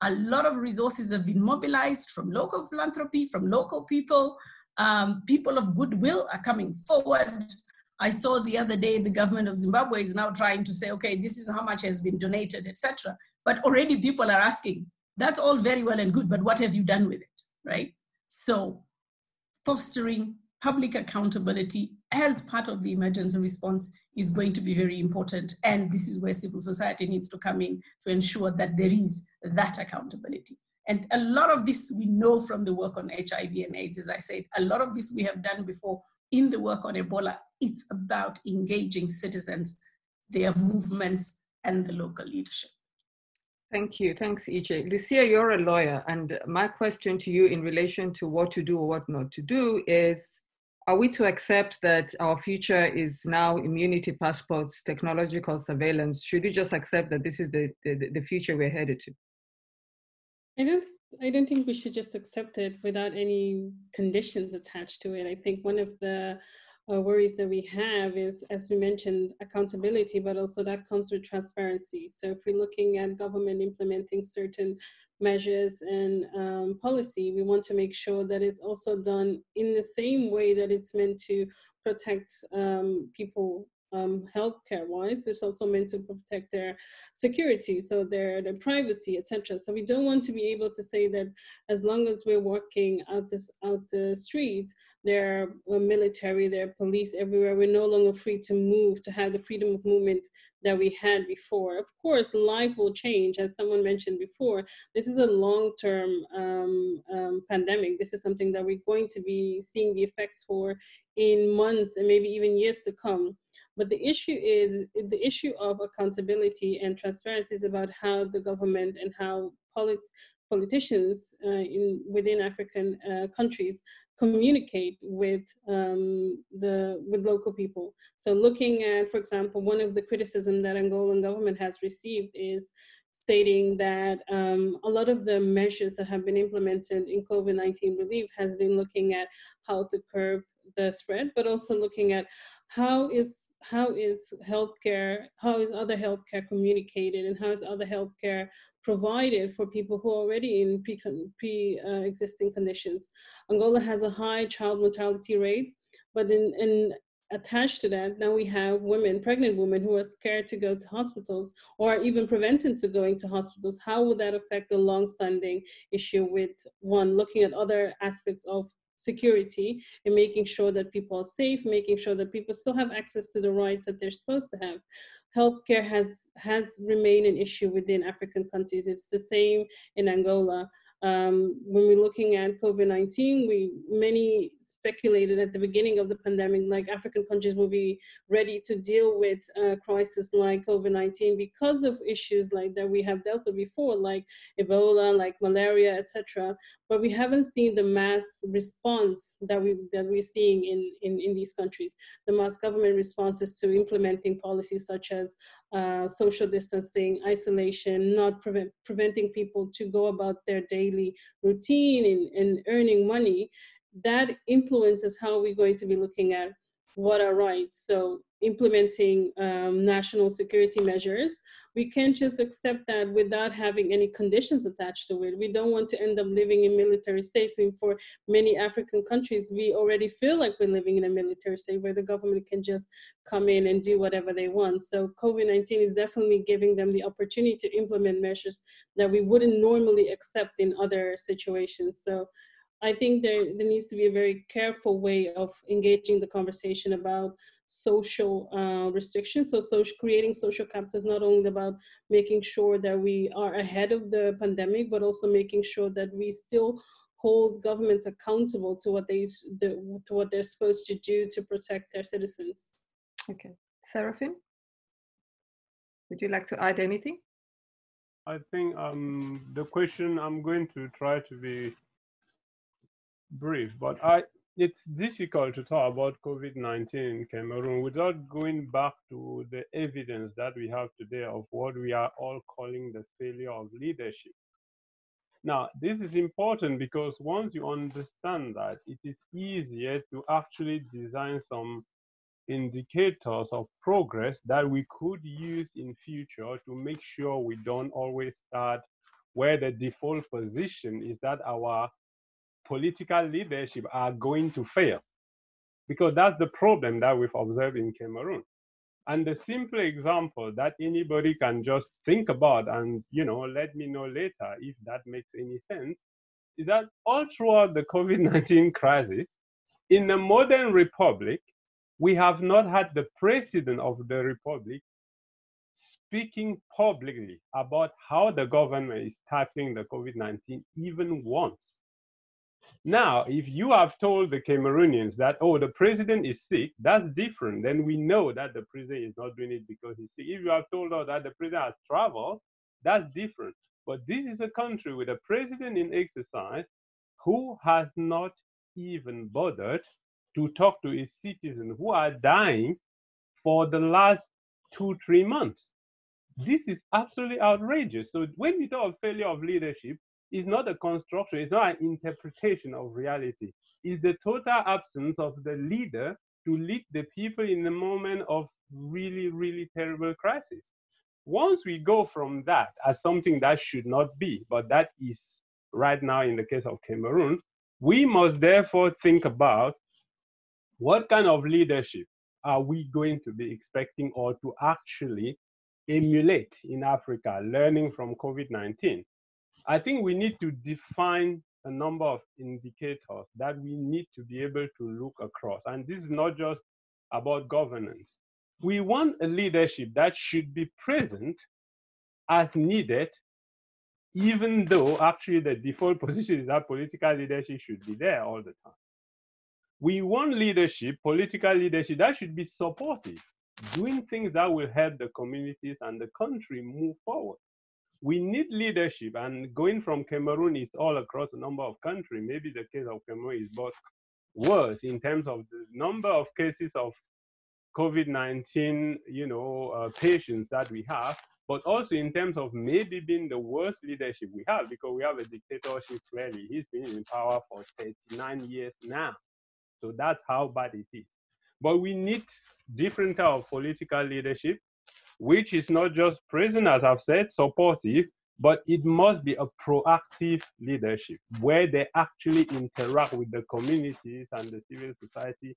A lot of resources have been mobilized from local philanthropy, from local people, um, people of goodwill are coming forward. I saw the other day the government of Zimbabwe is now trying to say, okay, this is how much has been donated, etc. But already people are asking, that's all very well and good, but what have you done with it, right? So fostering public accountability as part of the emergency response is going to be very important. And this is where civil society needs to come in to ensure that there is that accountability. And a lot of this we know from the work on HIV and AIDS, as I said, a lot of this we have done before in the work on Ebola. It's about engaging citizens, their movements, and the local leadership. Thank you. Thanks, EJ. Lucia, you're a lawyer, and my question to you in relation to what to do or what not to do is are we to accept that our future is now immunity passports, technological surveillance? Should we just accept that this is the, the, the future we're headed to? I don't I don't think we should just accept it without any conditions attached to it. I think one of the uh, worries that we have is, as we mentioned, accountability, but also that comes with transparency. So if we're looking at government implementing certain measures and um, policy, we want to make sure that it's also done in the same way that it's meant to protect um, people um, healthcare wise. It's also meant to protect their security, so their, their privacy, etc. So we don't want to be able to say that as long as we're walking out this out the street, there are military, there are police everywhere. We're no longer free to move, to have the freedom of movement that we had before. Of course, life will change, as someone mentioned before. This is a long-term um, um, pandemic. This is something that we're going to be seeing the effects for in months and maybe even years to come. But the issue is the issue of accountability and transparency is about how the government and how polit- politicians uh, in within African uh, countries communicate with um, the with local people. So looking at, for example, one of the criticism that Angolan government has received is stating that um, a lot of the measures that have been implemented in COVID-19 relief has been looking at how to curb the spread, but also looking at how is how is healthcare, how is other healthcare communicated, and how is other healthcare provided for people who are already in pre-existing pre, uh, conditions. Angola has a high child mortality rate, but in, in attached to that, now we have women, pregnant women who are scared to go to hospitals or even prevented to going to hospitals. How would that affect the long-standing issue with one, looking at other aspects of security and making sure that people are safe, making sure that people still have access to the rights that they're supposed to have. Healthcare has has remained an issue within African countries. It's the same in Angola. Um, when we're looking at COVID-19, we many speculated at the beginning of the pandemic, like African countries will be ready to deal with a crisis like COVID-19 because of issues like that we have dealt with before, like Ebola, like malaria, etc. But we haven't seen the mass response that we that we're seeing in, in, in these countries. The mass government responses to implementing policies such as uh, social distancing, isolation, not prevent, preventing people to go about their daily routine and, and earning money that influences how we're going to be looking at what are rights. So implementing um, national security measures, we can't just accept that without having any conditions attached to it. We don't want to end up living in military states. And for many African countries, we already feel like we're living in a military state where the government can just come in and do whatever they want. So COVID-19 is definitely giving them the opportunity to implement measures that we wouldn't normally accept in other situations. So I think there, there needs to be a very careful way of engaging the conversation about social uh, restrictions. So, social, creating social capital is not only about making sure that we are ahead of the pandemic, but also making sure that we still hold governments accountable to what they the, to what they're supposed to do to protect their citizens. Okay, Seraphin, would you like to add anything? I think um, the question I'm going to try to be brief, but I it's difficult to talk about COVID-19 in Cameroon without going back to the evidence that we have today of what we are all calling the failure of leadership. Now, this is important because once you understand that, it is easier to actually design some indicators of progress that we could use in future to make sure we don't always start where the default position is that our political leadership are going to fail because that's the problem that we've observed in Cameroon. And the simple example that anybody can just think about and you know let me know later if that makes any sense is that all throughout the COVID-19 crisis, in a modern republic, we have not had the president of the republic speaking publicly about how the government is tackling the COVID-19 even once. Now, if you have told the Cameroonians that, oh, the president is sick, that's different. Then we know that the president is not doing it because he's sick. If you have told us that the president has traveled, that's different. But this is a country with a president in exercise who has not even bothered to talk to his citizens who are dying for the last two, three months. This is absolutely outrageous. So when you talk of failure of leadership, is not a construction, it's not an interpretation of reality. It's the total absence of the leader to lead the people in a moment of really, really terrible crisis. Once we go from that as something that should not be, but that is right now in the case of Cameroon, we must therefore think about what kind of leadership are we going to be expecting or to actually emulate in Africa, learning from COVID 19? I think we need to define a number of indicators that we need to be able to look across. And this is not just about governance. We want a leadership that should be present as needed, even though actually the default position is that political leadership should be there all the time. We want leadership, political leadership, that should be supportive, doing things that will help the communities and the country move forward we need leadership and going from cameroon is all across a number of countries maybe the case of cameroon is but worse in terms of the number of cases of covid-19 you know uh, patients that we have but also in terms of maybe being the worst leadership we have because we have a dictatorship clearly. He's been in power for 39 years now. So that's how bad it is. But we need different type of political leadership which is not just present, as I've said, supportive, but it must be a proactive leadership where they actually interact with the communities and the civil society,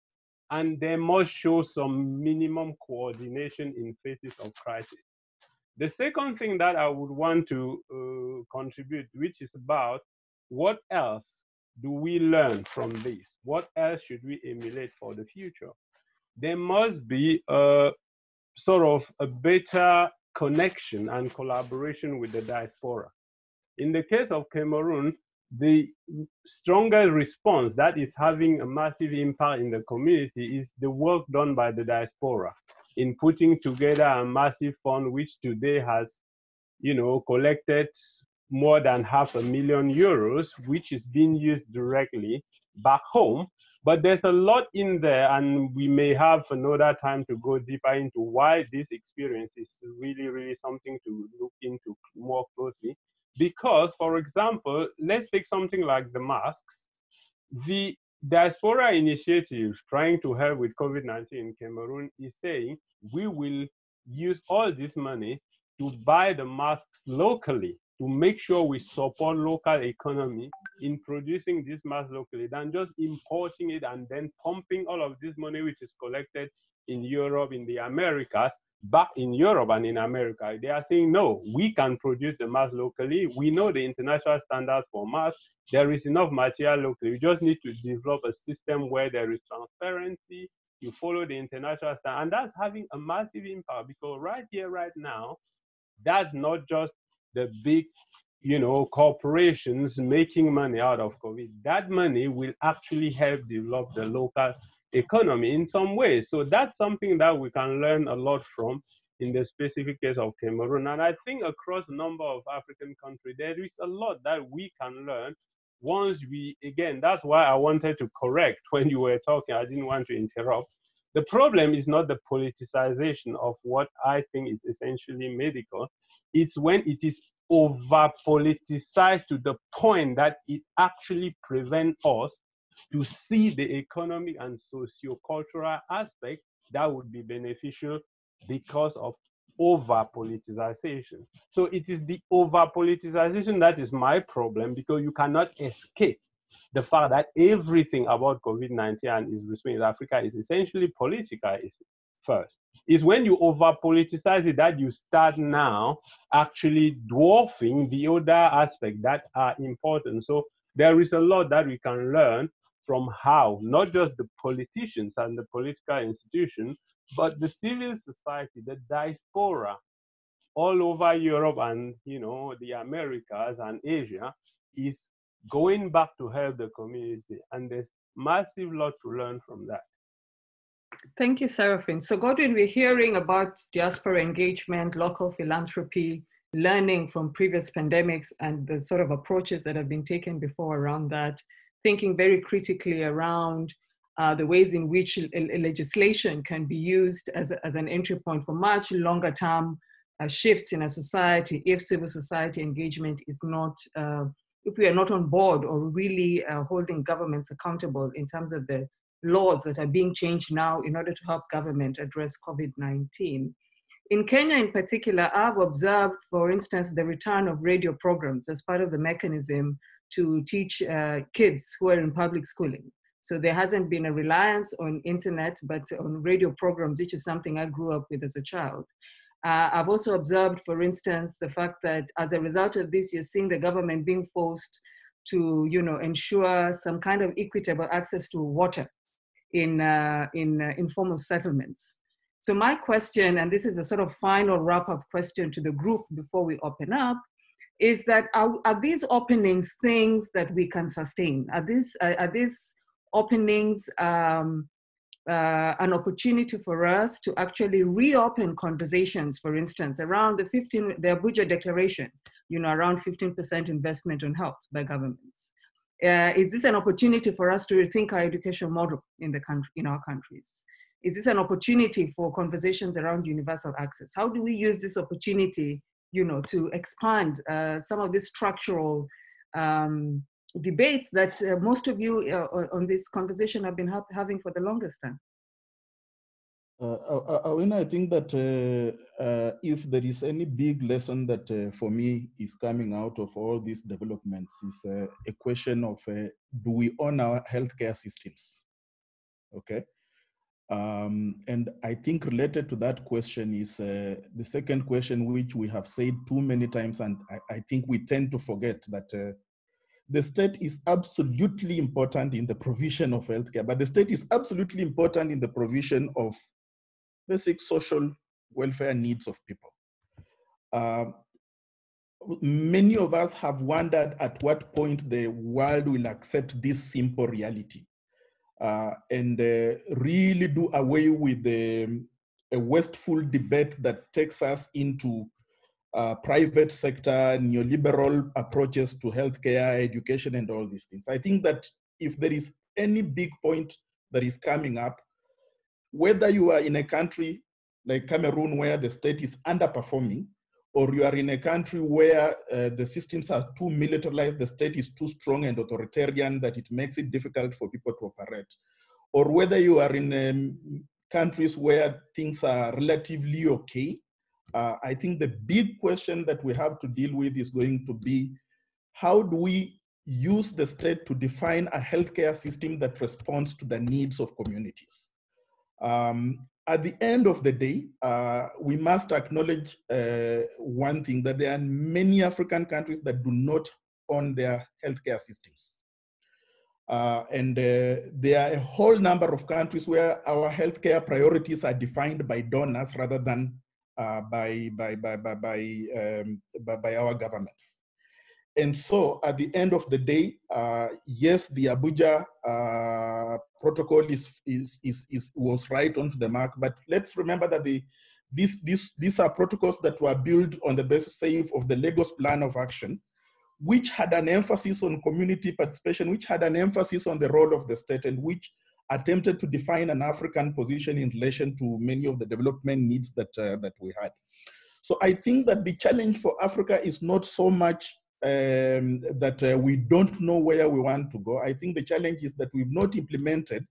and they must show some minimum coordination in phases of crisis. The second thing that I would want to uh, contribute, which is about what else do we learn from this? What else should we emulate for the future? There must be a sort of a better connection and collaboration with the diaspora. In the case of Cameroon, the stronger response that is having a massive impact in the community is the work done by the diaspora in putting together a massive fund which today has you know collected more than half a million euros, which is being used directly back home. But there's a lot in there, and we may have another time to go deeper into why this experience is really, really something to look into more closely. Because, for example, let's take something like the masks. The diaspora initiative trying to help with COVID 19 in Cameroon is saying we will use all this money to buy the masks locally to make sure we support local economy in producing this mass locally than just importing it and then pumping all of this money which is collected in Europe, in the Americas, back in Europe and in America. They are saying, no, we can produce the mass locally. We know the international standards for mass. There is enough material locally. We just need to develop a system where there is transparency. You follow the international standard. And that's having a massive impact because right here, right now, that's not just the big you know corporations making money out of covid that money will actually help develop the local economy in some ways so that's something that we can learn a lot from in the specific case of cameroon. And i think across a number of african countries there is a lot that we can learn once we again that's why i wanted to correct when you were talking. I didn't want to interrupt the problem is not the politicization of what I think is essentially medical. It's when it is over politicized to the point that it actually prevents us to see the economic and socio-cultural aspect that would be beneficial because of over politicization. So it is the over politicization that is my problem because you cannot escape the fact that everything about COVID-19 and its response in Africa is essentially political first. Is when you over politicize it that you start now actually dwarfing the other aspects that are important. So there is a lot that we can learn from how not just the politicians and the political institutions, but the civil society, the diaspora, all over Europe and you know the Americas and Asia is going back to help the community. And there's massive lot to learn from that. Thank you, Seraphin. So Godwin, we're hearing about diaspora engagement, local philanthropy, learning from previous pandemics and the sort of approaches that have been taken before around that, thinking very critically around uh, the ways in which legislation can be used as, a, as an entry point for much longer term uh, shifts in a society if civil society engagement is not uh, if we are not on board or really uh, holding governments accountable in terms of the laws that are being changed now in order to help government address COVID-19. In Kenya in particular, I've observed, for instance, the return of radio programs as part of the mechanism to teach uh, kids who are in public schooling. So there hasn't been a reliance on internet, but on radio programs, which is something I grew up with as a child. Uh, I've also observed, for instance, the fact that as a result of this, you're seeing the government being forced to, you know, ensure some kind of equitable access to water in, uh, in uh, informal settlements. So my question, and this is a sort of final wrap-up question to the group before we open up, is that are, are these openings things that we can sustain? Are these, are these openings um, uh, an opportunity for us to actually reopen conversations, for instance, around the 15, the Abuja Declaration, you know, around 15% investment on health by governments. Uh, is this an opportunity for us to rethink our education model in the country, in our countries? Is this an opportunity for conversations around universal access? How do we use this opportunity, you know, to expand uh, some of these structural um, debates that uh, most of you uh, on this conversation have been ha having for the longest time. Uh, uh, uh I think that uh, uh, if there is any big lesson that uh, for me is coming out of all these developments is a question of do we own our healthcare systems? Okay. Um, and I think related to that question is the second question, which we have said too many times, and I, I think we tend to forget that the state is absolutely important in the provision of healthcare, but the state is absolutely important in the provision of basic social welfare needs of people. Uh, many of us have wondered at what point the world will accept this simple reality uh, and uh, really do away with the a wasteful debate that takes us into uh, private sector, neoliberal approaches to healthcare, education, and all these things. I think that if there is any big point that is coming up, whether you are in a country like Cameroon where the state is underperforming, or you are in a country where uh, the systems are too militarized, the state is too strong and authoritarian that it makes it difficult for people to operate, or whether you are in um, countries where things are relatively okay, uh, I think the big question that we have to deal with is going to be how do we use the state to define a healthcare system that responds to the needs of communities? Um, at the end of the day, uh, we must acknowledge uh, one thing that there are many African countries that do not own their healthcare systems. Uh, and uh, there are a whole number of countries where our healthcare priorities are defined by donors rather than by, by, by, by, by, um, by, by, our governments. And so at the end of the day, uh, yes, the Abuja uh, protocol is, is, is, is, was right onto the mark, but let's remember that the, these, these, these are protocols that were built on the basis of the Lagos Plan of Action, which had an emphasis on community participation, which had an emphasis on the role of the state, and which attempted to define an African position in relation to many of the development needs that, uh, that we had. So I think that the challenge for Africa is not so much um, that uh, we don't know where we want to go. I think the challenge is that we've not implemented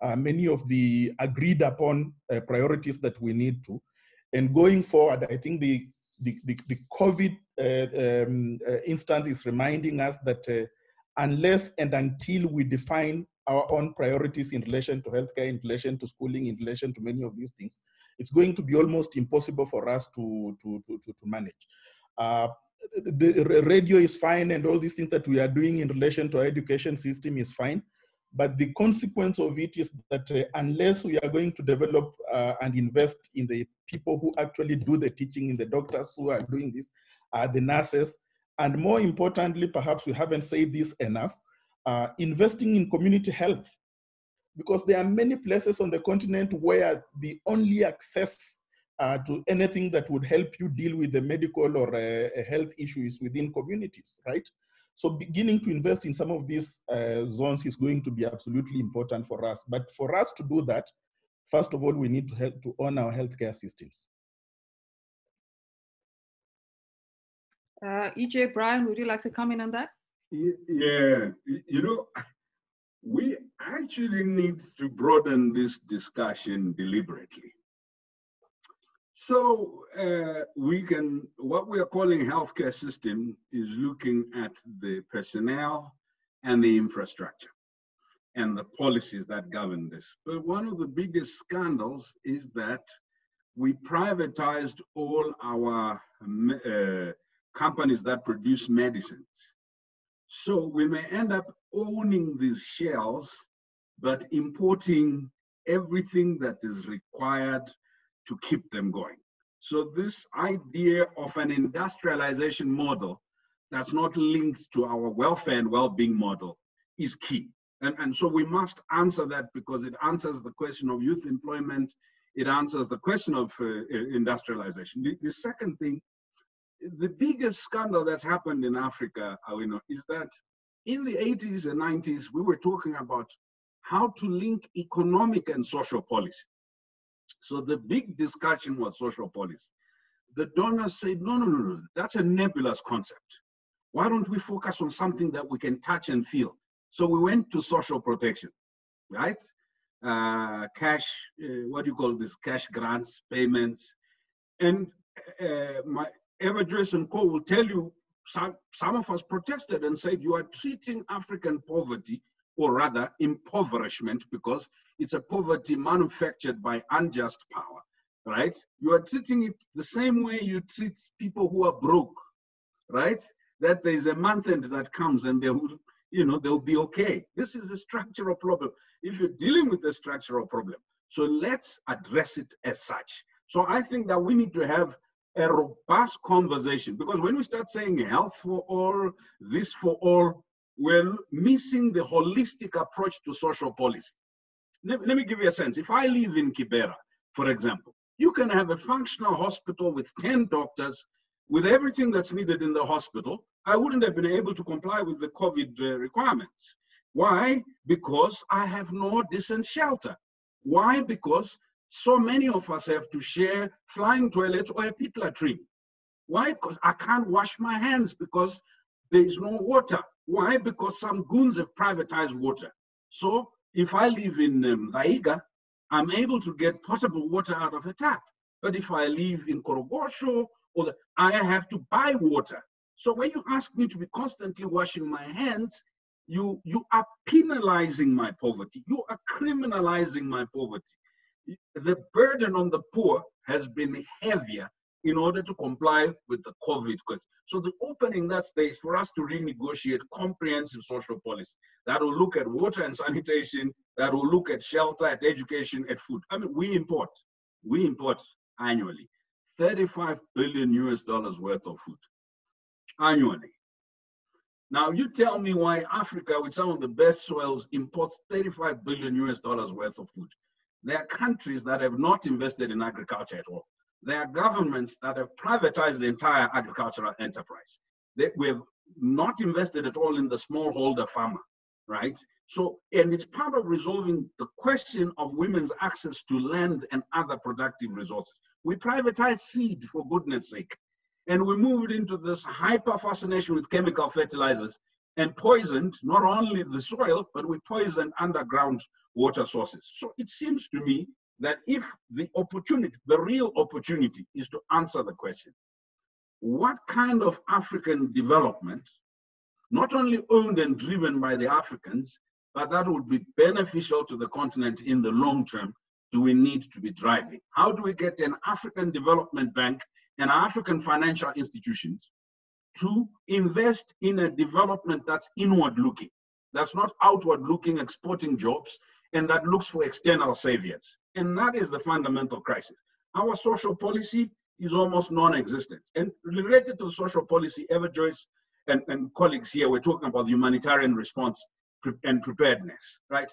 uh, many of the agreed upon uh, priorities that we need to. And going forward, I think the, the, the, the COVID uh, um, uh, instance is reminding us that unless and until we define our own priorities in relation to healthcare, in relation to schooling, in relation to many of these things, it's going to be almost impossible for us to, to, to, to, manage. Uh, the radio is fine and all these things that we are doing in relation to our education system is fine. But the consequence of it is that uh, unless we are going to develop uh, and invest in the people who actually do the teaching, in the doctors who are doing this, uh, the nurses, and more importantly, perhaps we haven't said this enough, uh, investing in community health. Because there are many places on the continent where the only access uh, to anything that would help you deal with a medical or a, a, health issue is within communities, right? So beginning to invest in some of these uh, zones is going to be absolutely important for us. But for us to do that, first of all, we need to help to own our healthcare systems. Uh, EJ, Brian, would you like to comment on that? Yeah, you know, we actually need to broaden this discussion deliberately. So uh, we can, what we are calling healthcare system is looking at the personnel and the infrastructure and the policies that govern this. But one of the biggest scandals is that we privatized all our uh, companies that produce medicines. So we may end up owning these shells, but importing everything that is required to keep them going. So this idea of an industrialization model that's not linked to our welfare and well-being model is key. And, and so we must answer that because it answers the question of youth employment, it answers the question of uh, industrialization. The, the, second thing, the biggest scandal that's happened in Africa, know, is that in the 80s and 90s, we were talking about how to link economic and social policy. So the big discussion was social policy. The donors said, no, no, no, no, that's a nebulous concept. Why don't we focus on something that we can touch and feel? So we went to social protection, right? Uh, cash, uh, what do you call this? Cash grants, payments. And uh, my Joyce and Co will tell you some, some of us protested and said you are treating African poverty or rather impoverishment because it's a poverty manufactured by unjust power, right? You are treating it the same way you treat people who are broke, right? That there is a month end that comes and they will, you know, they'll be okay. This is a structural problem. If you're dealing with a structural problem, so let's address it as such. So I think that we need to have a robust conversation because when we start saying health for all, this for all, we're missing the holistic approach to social policy. Let, me give you a sense. If I live in Kibera, for example, you can have a functional hospital with 10 doctors with everything that's needed in the hospital. I wouldn't have been able to comply with the COVID uh, requirements. Why? Because I have no decent shelter. Why? Because so many of us have to share flying toilets or a pit latrine. Why? Because I can't wash my hands because there is no water. Why? Because some goons have privatized water. So if I live in um, Vaiga, I'm able to get potable water out of a tap. But if I live in Korogocho, or the, I have to buy water. So when you ask me to be constantly washing my hands, you, you are penalizing my poverty. You are criminalizing my poverty. The burden on the poor has been heavier in order to comply with the COVID question. So the opening that stays for us to renegotiate comprehensive social policy that will look at water and sanitation, that will look at shelter, at education, at food. I mean, we import, we import annually 35 billion US dollars worth of food annually. Now you tell me why Africa, with some of the best soils, imports 35 billion US dollars worth of food. There are countries that have not invested in agriculture at all. There are governments that have privatized the entire agricultural enterprise. They, we have not invested at all in the smallholder farmer, right? So, and it's part of resolving the question of women's access to land and other productive resources. We privatized seed, for goodness sake. And we moved into this hyper fascination with chemical fertilizers and poisoned not only the soil, but we poisoned underground water sources. So it seems to me that if the opportunity, the real opportunity is to answer the question, what kind of African development, not only owned and driven by the Africans, but that would be beneficial to the continent in the long term, do we need to be driving? How do we get an African Development Bank and African financial institutions to invest in a development that's inward looking, that's not outward looking, exporting jobs, and that looks for external saviors. And that is the fundamental crisis. Our social policy is almost non-existent. And related to social policy, Everjoice and, and colleagues here, we're talking about the humanitarian response and preparedness, right?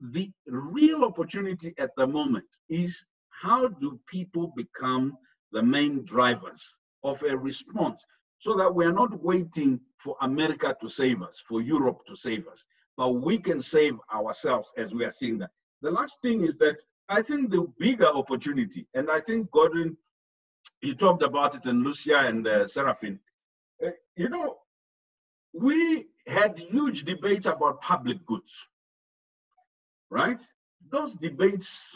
The real opportunity at the moment is how do people become the main drivers of a response so that we're not waiting for America to save us, for Europe to save us, but we can save ourselves as we are seeing that. The last thing is that I think the bigger opportunity, and I think Godwin, you talked about it, and Lucia and uh, uh, you know, we had huge debates about public goods. right? Those debates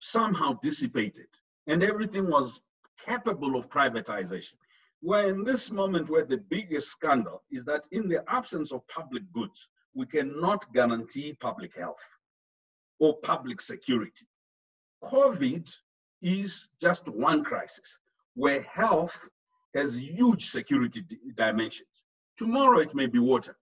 somehow dissipated and everything was capable of privatization. We're in this moment where the biggest scandal is that in the absence of public goods, we cannot guarantee public health or public security. COVID is just one crisis where health has huge security dimensions. Tomorrow it may be water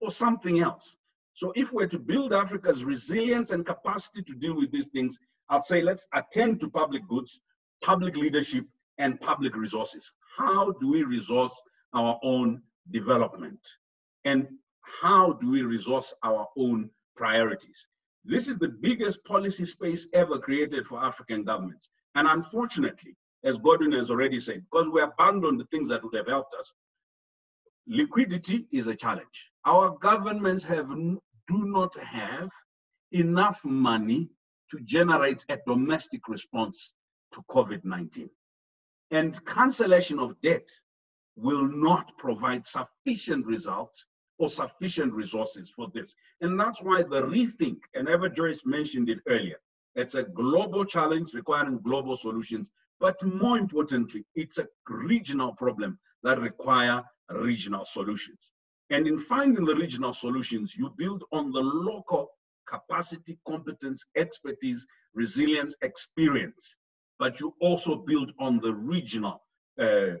or something else. So if we're to build Africa's resilience and capacity to deal with these things, I'd say let's attend to public goods, public leadership, and public resources. How do we resource our own development? And how do we resource our own priorities? This is the biggest policy space ever created for African governments. And unfortunately, as Godwin has already said, because we abandoned the things that would have helped us, liquidity is a challenge. Our governments have do not have enough money to generate a domestic response to COVID-19. And cancellation of debt will not provide sufficient results or sufficient resources for this. And that's why the rethink, and Everjoice mentioned it earlier, it's a global challenge requiring global solutions, but more importantly, it's a regional problem that require regional solutions. And in finding the regional solutions, you build on the local capacity, competence, expertise, resilience, experience, but you also build on the regional, uh, uh,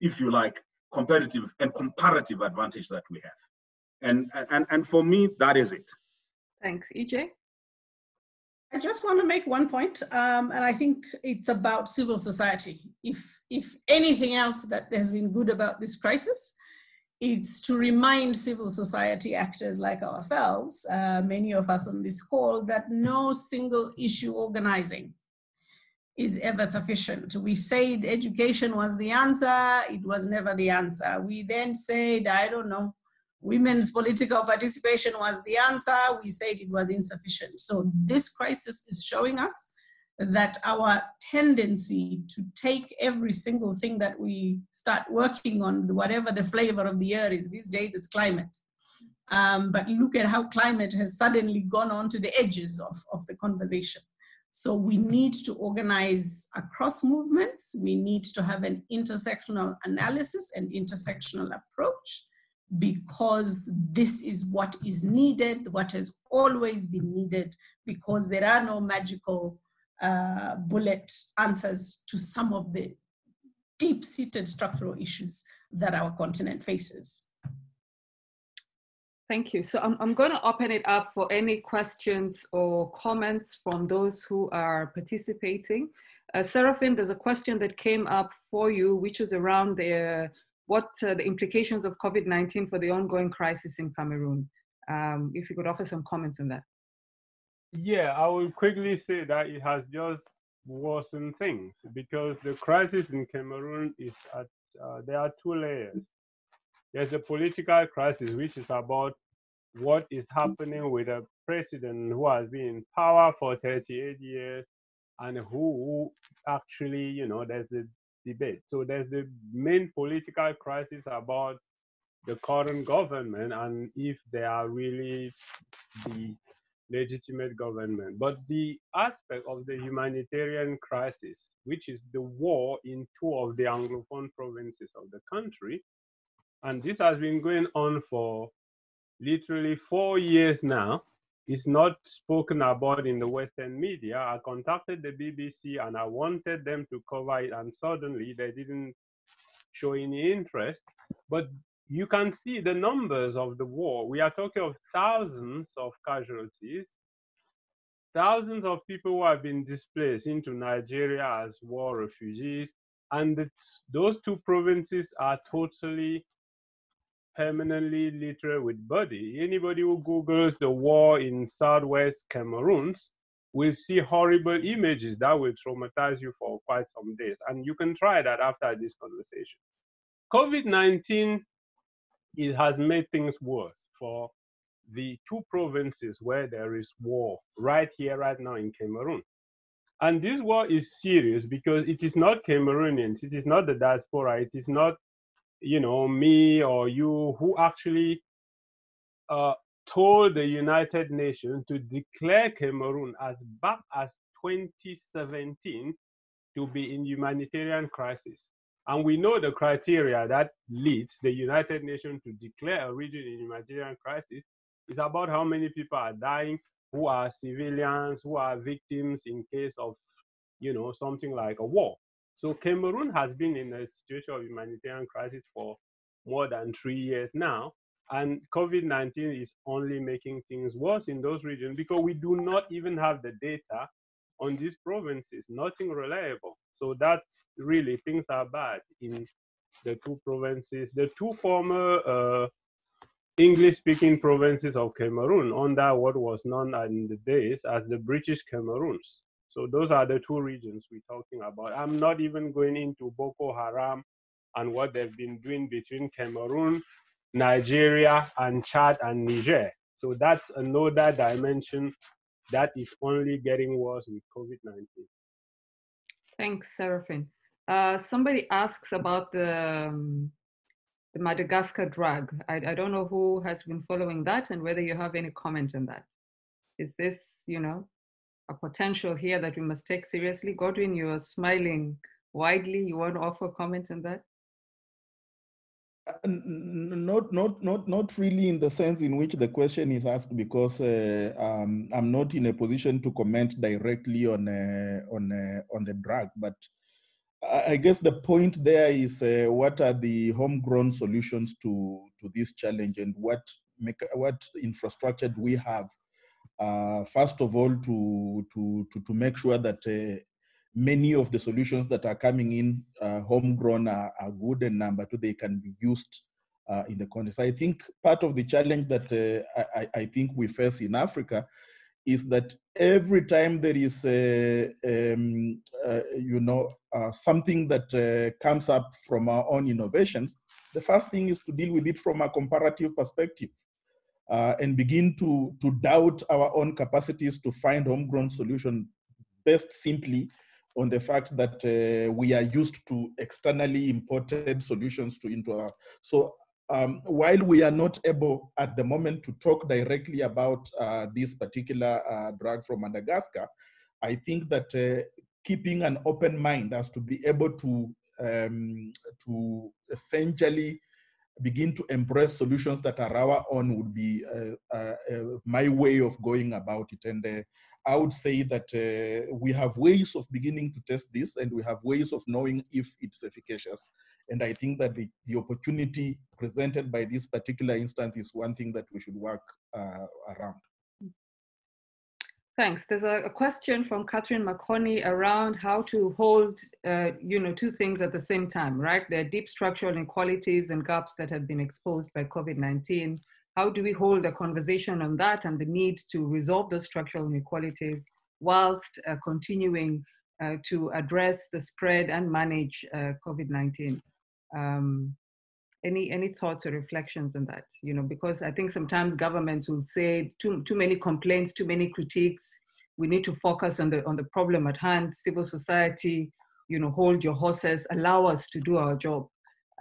if you like, competitive and comparative advantage that we have. And, and, and for me, that is it. Thanks. EJ? I just want to make one point, um, and I think it's about civil society. If, if anything else that has been good about this crisis, it's to remind civil society actors like ourselves, uh, many of us on this call, that no single issue organizing is ever sufficient. We said education was the answer, it was never the answer. We then said, I don't know, women's political participation was the answer, we said it was insufficient. So this crisis is showing us that our tendency to take every single thing that we start working on, whatever the flavor of the year is, these days it's climate. Um, but look at how climate has suddenly gone on to the edges of, of the conversation. So we need to organize across movements. We need to have an intersectional analysis and intersectional approach because this is what is needed, what has always been needed, because there are no magical uh, bullet answers to some of the deep-seated structural issues that our continent faces. Thank you. So I'm, I'm going to open it up for any questions or comments from those who are participating. Uh, Seraphin, there's a question that came up for you, which was around the, what uh, the implications of COVID-19 for the ongoing crisis in Cameroon. Um, if you could offer some comments on that. Yeah, I will quickly say that it has just worsened things because the crisis in Cameroon is at, uh, there are two layers there's a political crisis which is about what is happening with a president who has been in power for 38 years and who actually, you know, there's the debate. So there's the main political crisis about the current government and if they are really the legitimate government. But the aspect of the humanitarian crisis, which is the war in two of the Anglophone provinces of the country, and this has been going on for literally four years now. It's not spoken about in the Western media. I contacted the BBC and I wanted them to cover it, and suddenly they didn't show any interest. But you can see the numbers of the war. We are talking of thousands of casualties, thousands of people who have been displaced into Nigeria as war refugees, and those two provinces are totally permanently literate with body. Anybody who Googles the war in southwest Cameroon will see horrible images that will traumatize you for quite some days. And you can try that after this conversation. COVID-19 it has made things worse for the two provinces where there is war right here, right now in Cameroon. And this war is serious because it is not Cameroonians, it is not the diaspora, it is not you know me or you who actually uh, told the United Nations to declare Cameroon as back as 2017 to be in humanitarian crisis. And we know the criteria that leads the United Nations to declare a region in humanitarian crisis is about how many people are dying, who are civilians, who are victims in case of, you know, something like a war. So Cameroon has been in a situation of humanitarian crisis for more than three years now. And COVID 19 is only making things worse in those regions because we do not even have the data on these provinces, nothing reliable. So that's really things are bad in the two provinces, the two former uh, English speaking provinces of Cameroon under what was known in the days as the British Cameroons. So those are the two regions we're talking about. I'm not even going into Boko Haram and what they've been doing between Cameroon, Nigeria, and Chad and Niger. So that's another dimension that is only getting worse with COVID 19. Thanks, Seraphin. Uh, somebody asks about the, um, the Madagascar drug. I, I don't know who has been following that and whether you have any comment on that. Is this, you know, a potential here that we must take seriously? Godwin, you are smiling widely. You want to offer comment on that? not not not not really in the sense in which the question is asked because uh, um, I'm not in a position to comment directly on uh, on uh, on the drug but I guess the point there is uh, what are the homegrown solutions to to this challenge and what make what infrastructure do we have uh, first of all to to to, to make sure that uh, many of the solutions that are coming in uh, homegrown are, are, good and number two they can be used uh, in the context. I think part of the challenge that uh, I, I, think we face in africa is that every time there is a, um, uh, you know something that comes up from our own innovations the first thing is to deal with it from a comparative perspective and begin to, to doubt our own capacities to find homegrown solution based simply on the fact that uh, we are used to externally imported solutions to into our so um, while we are not able at the moment to talk directly about uh, this particular uh, drug from Madagascar, I think that uh, keeping an open mind as to be able to um, to essentially begin to embrace solutions that are our own would be uh, uh, uh, my way of going about it. And I would say that uh, we have ways of beginning to test this and we have ways of knowing if it's efficacious. And I think that the, the opportunity presented by this particular instance is one thing that we should work uh, around. Thanks. There's a, a, question from Catherine McConney around how to hold, uh, you know, two things at the same time, right? There are deep structural inequalities and gaps that have been exposed by COVID-19 how do we hold a conversation on that and the need to resolve those structural inequalities whilst uh, continuing uh, to address the spread and manage uh, COVID-19? Um, any any thoughts or reflections on that? You know, because I think sometimes governments will say too too many complaints, too many critiques. We need to focus on the on the problem at hand. Civil society, you know, hold your horses, allow us to do our job.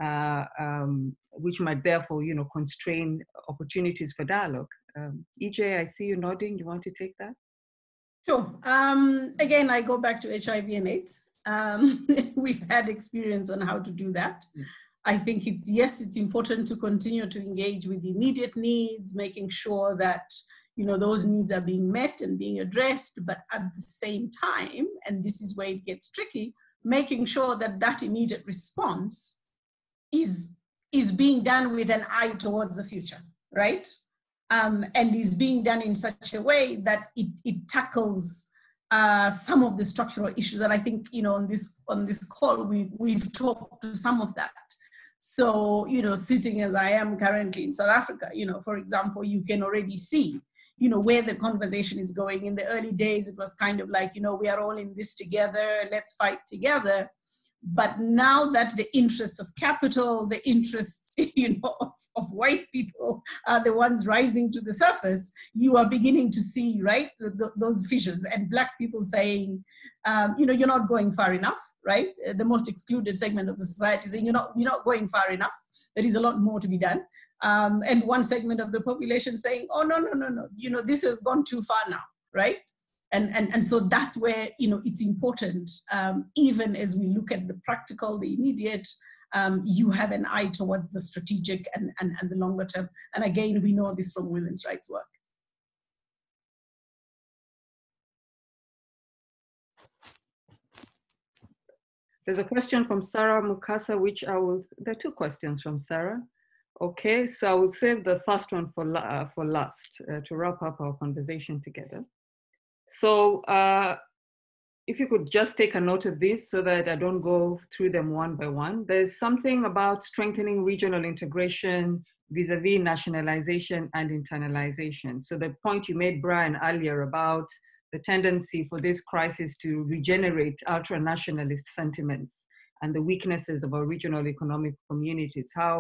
Uh, um, which might therefore, you know, constrain opportunities for dialogue. Um, EJ, I see you nodding. You want to take that? Sure. Um, again, I go back to HIV and AIDS. Um, we've had experience on how to do that. I think it's yes, it's important to continue to engage with immediate needs, making sure that you know those needs are being met and being addressed. But at the same time, and this is where it gets tricky, making sure that that immediate response is is being done with an eye towards the future, right? Um, and is being done in such a way that it, it tackles uh, some of the structural issues. And I think, you know, on this on this call, we, we've talked to some of that. So, you know, sitting as I am currently in South Africa, you know, for example, you can already see, you know, where the conversation is going. In the early days, it was kind of like, you know, we are all in this together, let's fight together. But now that the interests of capital, the interests you know, of, of white people are the ones rising to the surface, you are beginning to see, right, those fissures and black people saying, um, you know, you're not going far enough, right? The most excluded segment of the society saying, you're not, you're not going far enough. There is a lot more to be done. um, and one segment of the population saying, oh, no, no, no, no, you know, this has gone too far now, right? And, and, and so that's where, you know, it's important, um, even as we look at the practical, the immediate, um, you have an eye towards the strategic and, and, and the longer term. And again, we know this from women's rights work. There's a question from Sarah Mukasa, which I will, there are two questions from Sarah. Okay, so I will save the first one for, uh, for last uh, to wrap up our conversation together. So uh, if you could just take a note of this so that I don't go through them one by one. There's something about strengthening regional integration vis-a-vis -vis nationalization and internalization. So the point you made, Brian, earlier about the tendency for this crisis to regenerate ultra-nationalist sentiments and the weaknesses of our regional economic communities. How,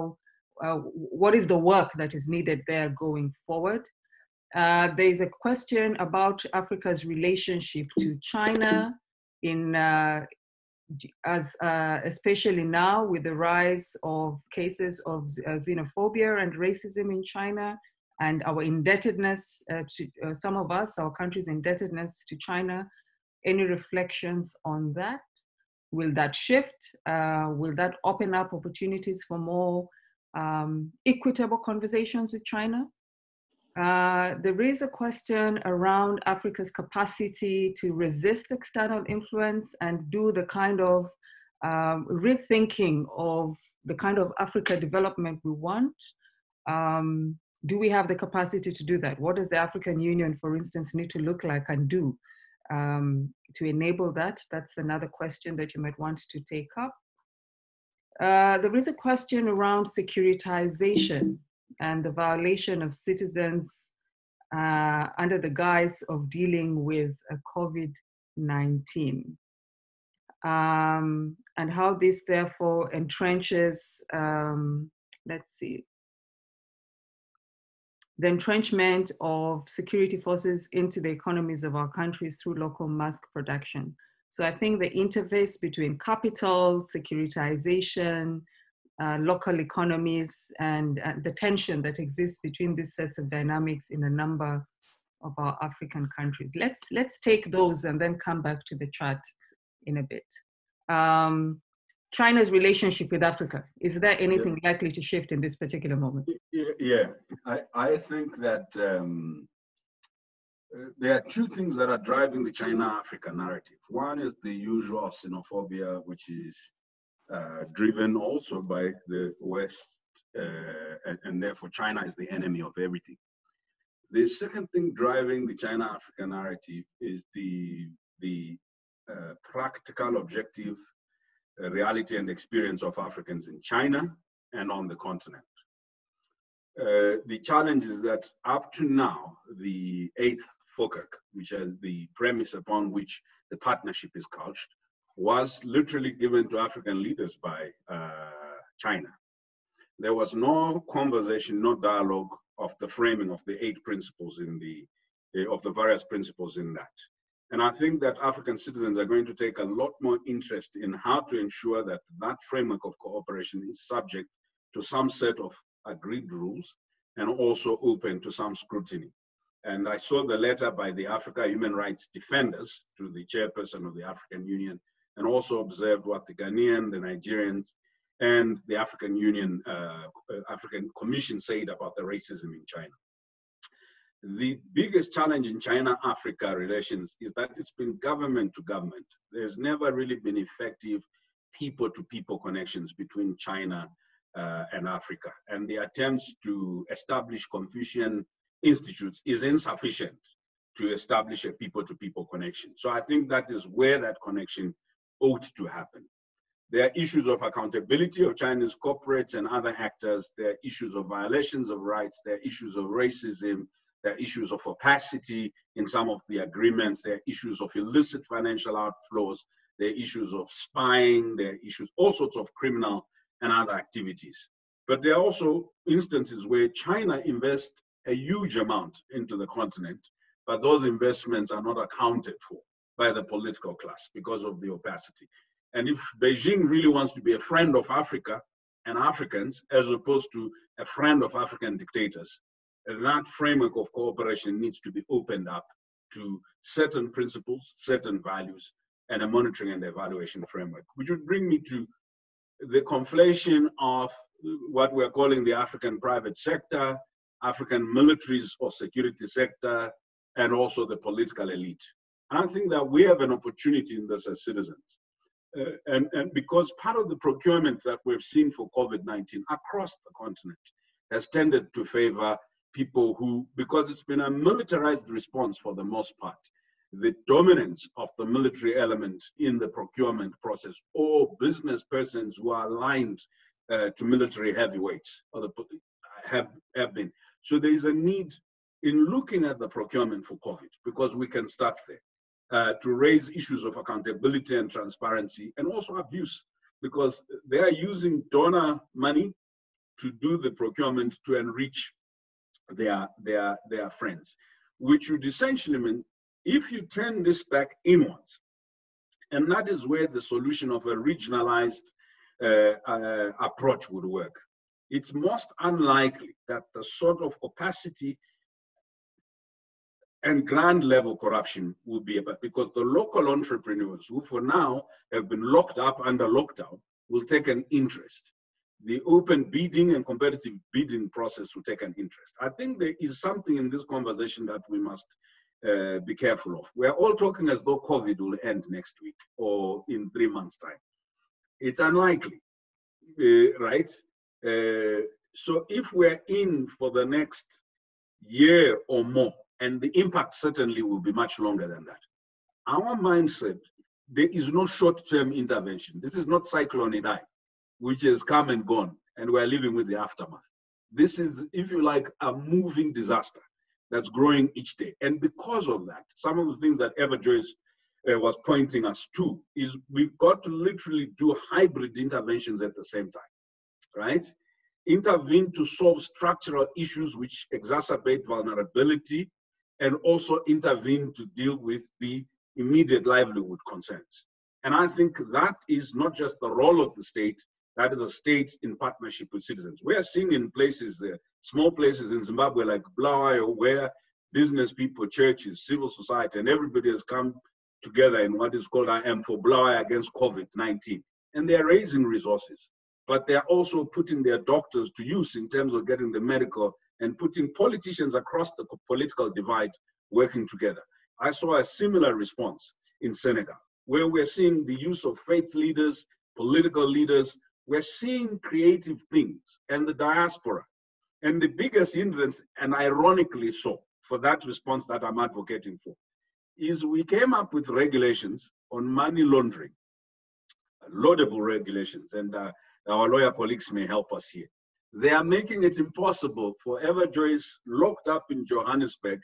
uh, what is the work that is needed there going forward? Uh, there is a question about Africa's relationship to China in uh, as uh, especially now with the rise of cases of uh, xenophobia and racism in China and our indebtedness uh, to uh, some of us, our country's indebtedness to China. Any reflections on that? Will that shift? Will that open up opportunities for more um, equitable conversations with China? Uh, there is a question around Africa's capacity to resist external influence and do the kind of um, rethinking of the kind of Africa development we want. Um, do we have the capacity to do that? What does the African Union, for instance, need to look like and do um, to enable that? That's another question that you might want to take up. Uh, there is a question around securitization and the violation of citizens uh, under the guise of dealing with COVID-19. Um, and how this therefore entrenches, um, let's see, the entrenchment of security forces into the economies of our countries through local mask production. So I think the interface between capital, securitization, uh, local economies, and uh, the tension that exists between these sets of dynamics in a number of our African countries. Let's, let's take those and then come back to the chart in a bit. Um, China's relationship with Africa? Is there anything yeah. likely to shift in this particular moment? Yeah, I, I think that um, uh, there are two things that are driving the China-Africa narrative. One is the usual xenophobia, which is driven also by the West, uh, and, and, therefore China is the enemy of everything. The second thing driving the China-Africa narrative is the the uh, practical objective reality and experience of Africans in China and on the continent. Uh, the challenge is that up to now, the eighth FOCAC, which is the premise upon which the partnership is couched, was literally given to African leaders by uh, China. There was no conversation, no dialogue of the framing of the eight principles in the, of the various principles in that. And I think that African citizens are going to take a lot more interest in how to ensure that that framework of cooperation is subject to some set of agreed rules and also open to some scrutiny. And I saw the letter by the Africa Human Rights Defenders to the chairperson of the African Union and also observed what the Ghanaian, the Nigerians, and the African Union, uh, African Commission said about the racism in China. The biggest challenge in China-Africa relations is that it's been government to government. There's never really been effective people-to-people connections between China uh, and Africa. And the attempts to establish Confucian institutes is insufficient to establish a people-to-people connection. So I think that is where that connection ought to happen. There are issues of accountability of Chinese corporates and other actors. There are issues of violations of rights. There are issues of racism. There are issues of opacity in some of the agreements. There are issues of illicit financial outflows. There are issues of spying. There are issues, all sorts of criminal and other activities. But there are also instances where China invests a huge amount into the continent, but those investments are not accounted for by the political class because of the opacity. And if Beijing really wants to be a friend of Africa, and Africans as opposed to a friend of African dictators. That framework of cooperation needs to be opened up to certain principles, certain values, and a monitoring and evaluation framework, which would bring me to the conflation of what we're calling the African private sector, African militaries or security sector, and also the political elite. I think that we have an opportunity in this as citizens. Uh, and, and because part of the procurement that we've seen for COVID-19 across the continent has tended to favor people who, because it's been a militarized response for the most part, the dominance of the military element in the procurement process or business persons who are aligned uh, to military heavyweights the, have, have been. So there is a need in looking at the procurement for COVID, because we can start there, uh, to raise issues of accountability and transparency and also abuse, because they are using donor money to do the procurement to enrich their, their, their friends, which would essentially mean if you turn this back inwards, and that is where the solution of a regionalized uh, uh, approach would work. It's most unlikely that the sort of opacity and grand level corruption will be about because the local entrepreneurs who for now have been locked up under lockdown will take an interest the open bidding and competitive bidding process will take an interest. I think there is something in this conversation that we must uh, be careful of. We're all talking as though COVID will end next week or in three months' time. It's unlikely, uh, right? Uh, so if we're in for the next year or more, and the impact certainly will be much longer than that, our mindset, there is no short-term intervention. This is not cyclone Idai which has come and gone, and we're living with the aftermath. This is, if you like, a moving disaster that's growing each day. And because of that, some of the things that Everjoice uh, was pointing us to is we've got to literally do hybrid interventions at the same time, right? Intervene to solve structural issues which exacerbate vulnerability and also intervene to deal with the immediate livelihood concerns. And I think that is not just the role of the state, that is the state in partnership with citizens. We are seeing in places, uh, small places in Zimbabwe like Bulawayo, where business people, churches, civil society, and everybody has come together in what is called I am for Bulawayo against COVID-19. And they're raising resources, but they're also putting their doctors to use in terms of getting the medical and putting politicians across the political divide working together. I saw a similar response in Senegal, where we're seeing the use of faith leaders, political leaders, we're seeing creative things and the diaspora. And the biggest hindrance, and ironically so, for that response that I'm advocating for, is we came up with regulations on money laundering, laudable regulations, and uh, our lawyer colleagues may help us here. They are making it impossible for Everjoice locked up in Johannesburg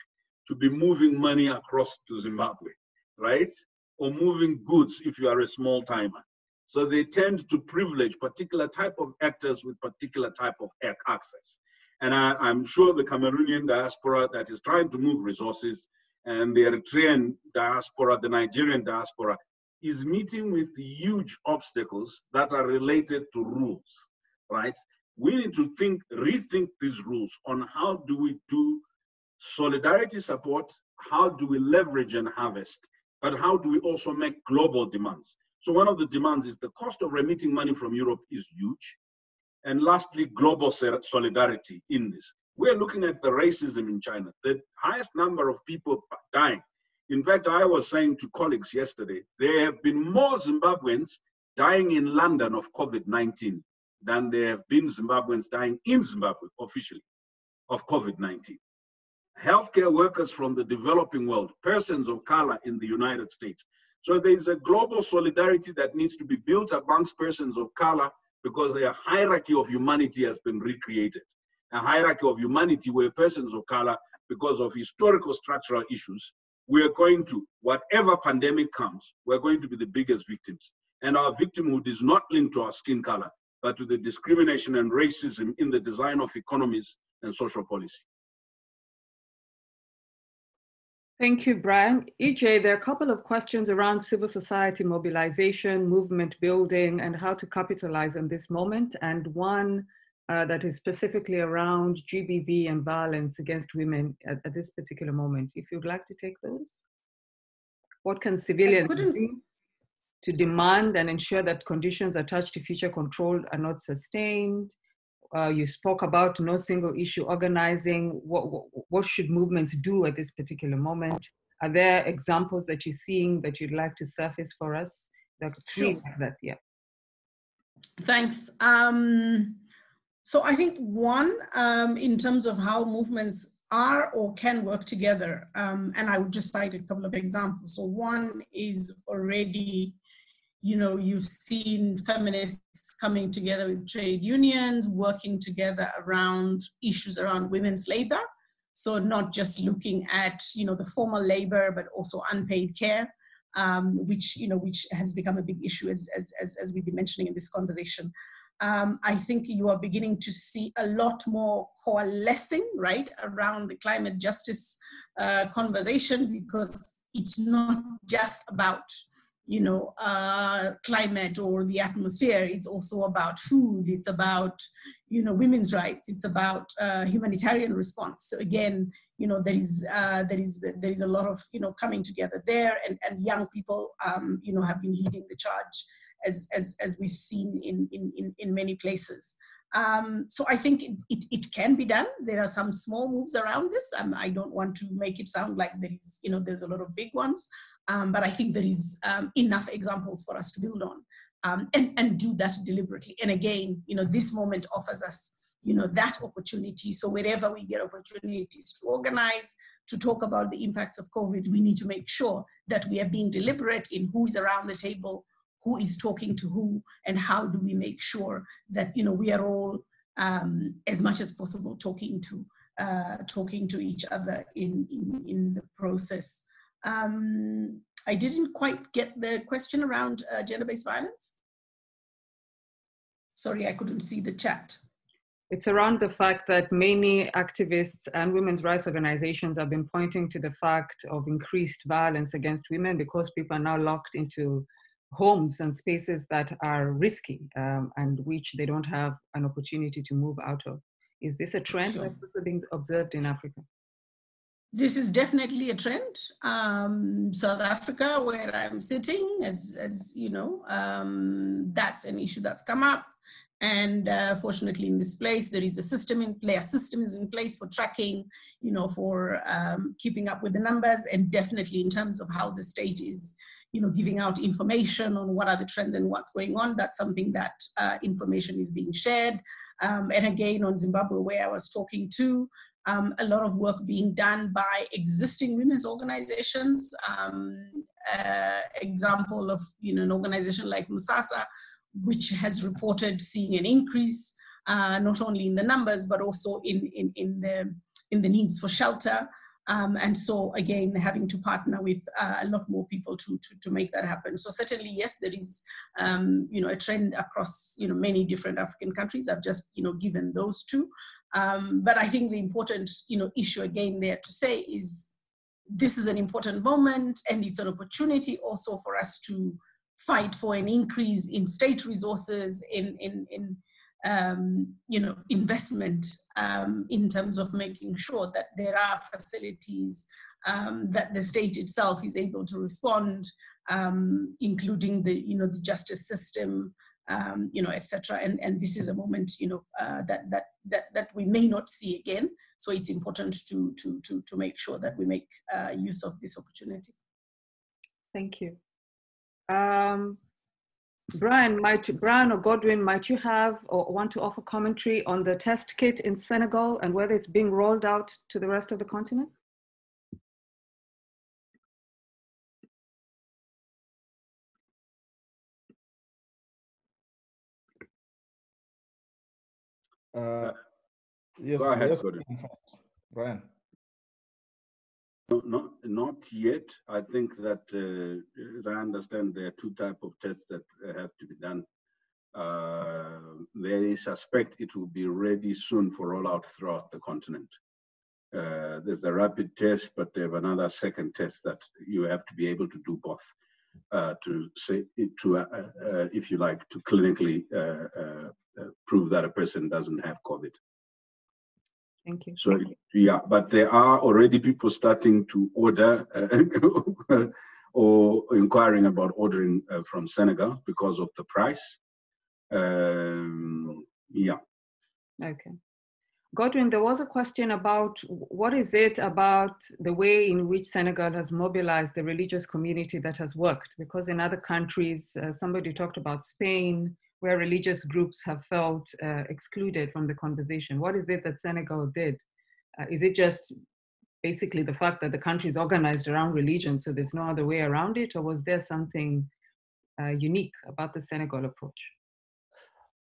to be moving money across to Zimbabwe, right? Or moving goods if you are a small timer. So they tend to privilege particular type of actors with particular type of access. And I, am sure the Cameroonian diaspora that is trying to move resources and the Eritrean diaspora, the Nigerian diaspora, is meeting with huge obstacles that are related to rules, right? We need to think, rethink these rules on how do we do solidarity support, how do we leverage and harvest, but how do we also make global demands? So one of the demands is the cost of remitting money from Europe is huge. And lastly, global solidarity in this. We're looking at the racism in China, the highest number of people dying. In fact, I was saying to colleagues yesterday, there have been more Zimbabweans dying in London of COVID-19 than there have been Zimbabweans dying in Zimbabwe officially of COVID-19. Healthcare workers from the developing world, persons of color in the United States, so there's a global solidarity that needs to be built amongst persons of color because a hierarchy of humanity has been recreated. A hierarchy of humanity where persons of color, because of historical structural issues, we are going to, whatever pandemic comes, we're going to be the biggest victims. And our victimhood is not linked to our skin color, but to the discrimination and racism in the design of economies and social policy. Thank you, Brian. EJ, there are a couple of questions around civil society mobilization, movement building, and how to capitalize on this moment. And one uh, that is specifically around GBV and violence against women at, at, this particular moment. If you'd like to take those. What can civilians do to demand and ensure that conditions attached to future control are not sustained? Uh, you spoke about no single issue organizing. What, what, what, should movements do at this particular moment? Are there examples that you're seeing that you'd like to surface for us? That sure. that, yeah. Thanks. Um, so I think one, um, in terms of how movements are or can work together, um, and I would just cite a couple of examples. So one is already you know, you've seen feminists coming together with trade unions, working together around issues around women's labor. So not just looking at, you know, the formal labor, but also unpaid care, um, which, you know, which has become a big issue as, as, as, as we've been mentioning in this conversation. Um, I think you are beginning to see a lot more coalescing, right, around the climate justice uh, conversation because it's not just about you know, uh, climate or the atmosphere. It's also about food. It's about, you know, women's rights. It's about uh, humanitarian response. So again, you know, there is uh, there is there is a lot of you know coming together there, and and young people, um, you know, have been leading the charge as as as we've seen in in in, many places. Um, so I think it, it, it, can be done. There are some small moves around this. Um, I don't want to make it sound like there is, you know, there's a lot of big ones. Um, but I think there is um, enough examples for us to build on um, and, and do that deliberately. And again, you know, this moment offers us, you know, that opportunity. So wherever we get opportunities to organize, to talk about the impacts of COVID, we need to make sure that we are being deliberate in who is around the table, who is talking to who, and how do we make sure that, you know, we are all um, as much as possible talking to uh, talking to each other in, in, in the process. Um, I didn't quite get the question around uh, gender-based violence. Sorry, I couldn't see the chat. It's around the fact that many activists and women's rights organizations have been pointing to the fact of increased violence against women because people are now locked into homes and spaces that are risky um, and which they don't have an opportunity to move out of. Is this a trend sure. that's also being observed in Africa? This is definitely a trend. Um, South Africa, where I'm sitting, as, as you know, um, that's an issue that's come up. And uh, fortunately, in this place, there is a system in place. System is in place for tracking, you know, for um, keeping up with the numbers, and definitely in terms of how the state is, you know, giving out information on what are the trends and what's going on. That's something that uh, information is being shared. Um, and again, on Zimbabwe, where I was talking to, um, a lot of work being done by existing women's organizations. Um, uh, example of you know an organization like Musasa, which has reported seeing an increase uh, not only in the numbers but also in in, in the in the needs for shelter. Um, and so again, having to partner with uh, a lot more people to, to, to make that happen. So certainly, yes, there is, um, you know, a trend across, you know, many different African countries. I've just, you know, given those two. Um, but I think the important, you know, issue again there to say is this is an important moment and it's an opportunity also for us to fight for an increase in state resources, in, in, in um, you know, investment um, in terms of making sure that there are facilities um, that the state itself is able to respond, um, including the, you know, the justice system, um, you know, etc. And and this is a moment, you know, uh, that that that that we may not see again. So it's important to to to to make sure that we make uh, use of this opportunity. Thank you. Brian, might Brian or Godwin, might you have or want to offer commentary on the test kit in Senegal and whether it's being rolled out to the rest of the continent? Uh, yes, Go ahead, yes, Brian. No, not, not yet. I think that, uh, as I understand, there are two type of tests that have to be done. Uh, they suspect it will be ready soon for rollout throughout the continent. Uh, there's the rapid test, but they have another second test that you have to be able to do both uh, to say to, uh, uh, if you like, to clinically prove that a person doesn't have COVID. Thank you. So yeah, but there are already people starting to order or inquiring about ordering uh, from Senegal because of the price. Um, yeah. Okay. Godwin, there was a question about what is it about the way in which Senegal has mobilized the religious community that has worked? Because in other countries, uh, somebody talked about Spain, where religious groups have felt uh, excluded from the conversation. What is it that Senegal did? Uh, is it just basically the fact that the country is organized around religion, so there's no other way around it, or was there something uh, unique about the Senegal approach?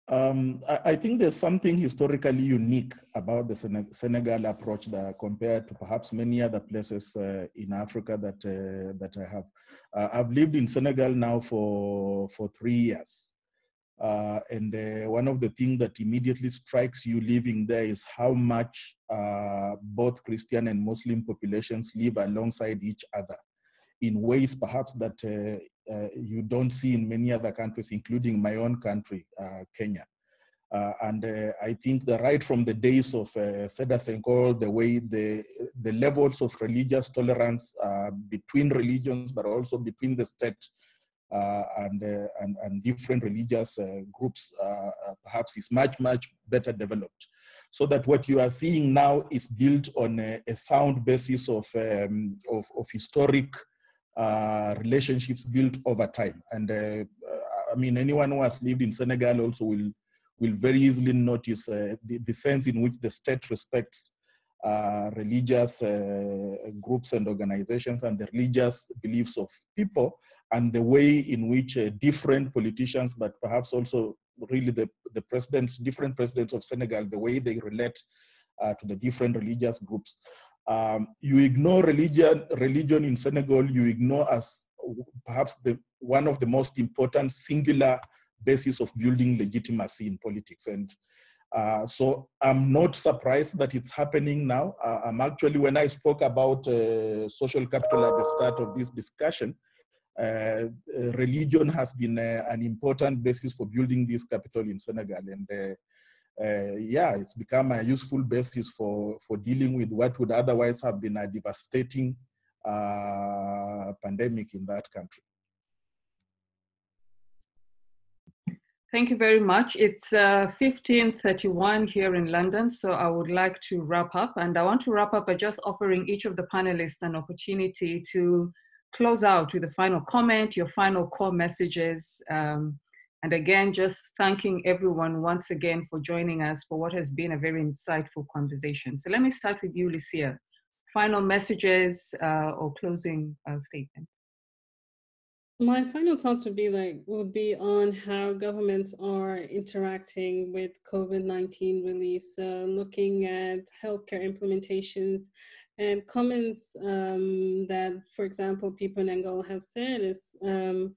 Um, I, think there's something historically unique about the Senegal approach that compared to perhaps many other places uh, in Africa that uh, that I have. Uh, I've lived in Senegal now for for three years, uh, and uh, one of the things that immediately strikes you living there is how much uh, both Christian and Muslim populations live alongside each other in ways perhaps that uh, uh, you don't see in many other countries, including my own country, uh, Kenya. And I think that right from the days of uh, Seda Senghor, the way the, the levels of religious tolerance between religions, but also between the state and, and, and, different religious groups, perhaps is much, much better developed so that what you are seeing now is built on a, a sound basis of, um, of, of, historic uh, relationships built over time. And uh, I mean, anyone who has lived in Senegal also will, will very easily notice uh, the, the, sense in which the state respects uh, religious uh, groups and organizations and the religious beliefs of people and the way in which uh, different politicians, but perhaps also really the, the presidents, different presidents of Senegal, the way they relate to the different religious groups um, you ignore religion, religion in Senegal, you ignore as perhaps the, one of the most important singular basis of building legitimacy in politics. And uh, so I'm not surprised that it's happening now. Uh, I'm actually, when I spoke about uh, social capital at the start of this discussion, uh, religion has been uh, an important basis for building this capital in Senegal. And uh, uh, yeah, it's become a useful basis for, for dealing with what would otherwise have been a devastating uh, pandemic in that country. Thank you very much. It's uh, 1531 here in London, so I would like to wrap up. And I want to wrap up by just offering each of the panelists an opportunity to close out with a final comment, your final core messages, um, and again, just thanking everyone once again for joining us for what has been a very insightful conversation. So let me start with you, Lucia. Final messages uh, or closing uh, statement. My final thoughts would be like would be on how governments are interacting with COVID-19 relief. So looking at healthcare implementations and comments um, that, for example, people in Angola have said is um,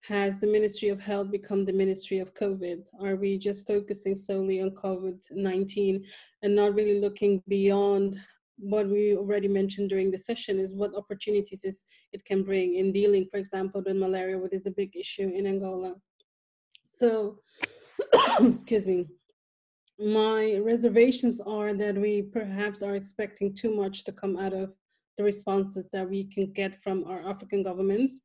has the Ministry of Health become the Ministry of COVID? Are we just focusing solely on COVID 19 and not really looking beyond what we already mentioned during the session is what opportunities is it can bring in dealing, for example, with malaria, which is a big issue in Angola. So, excuse me, my reservations are that we perhaps are expecting too much to come out of the responses that we can get from our African governments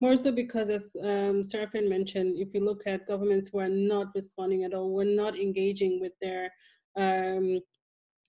more so because, as um, mentioned, if you look at governments who are not responding at all, we're not engaging with their um,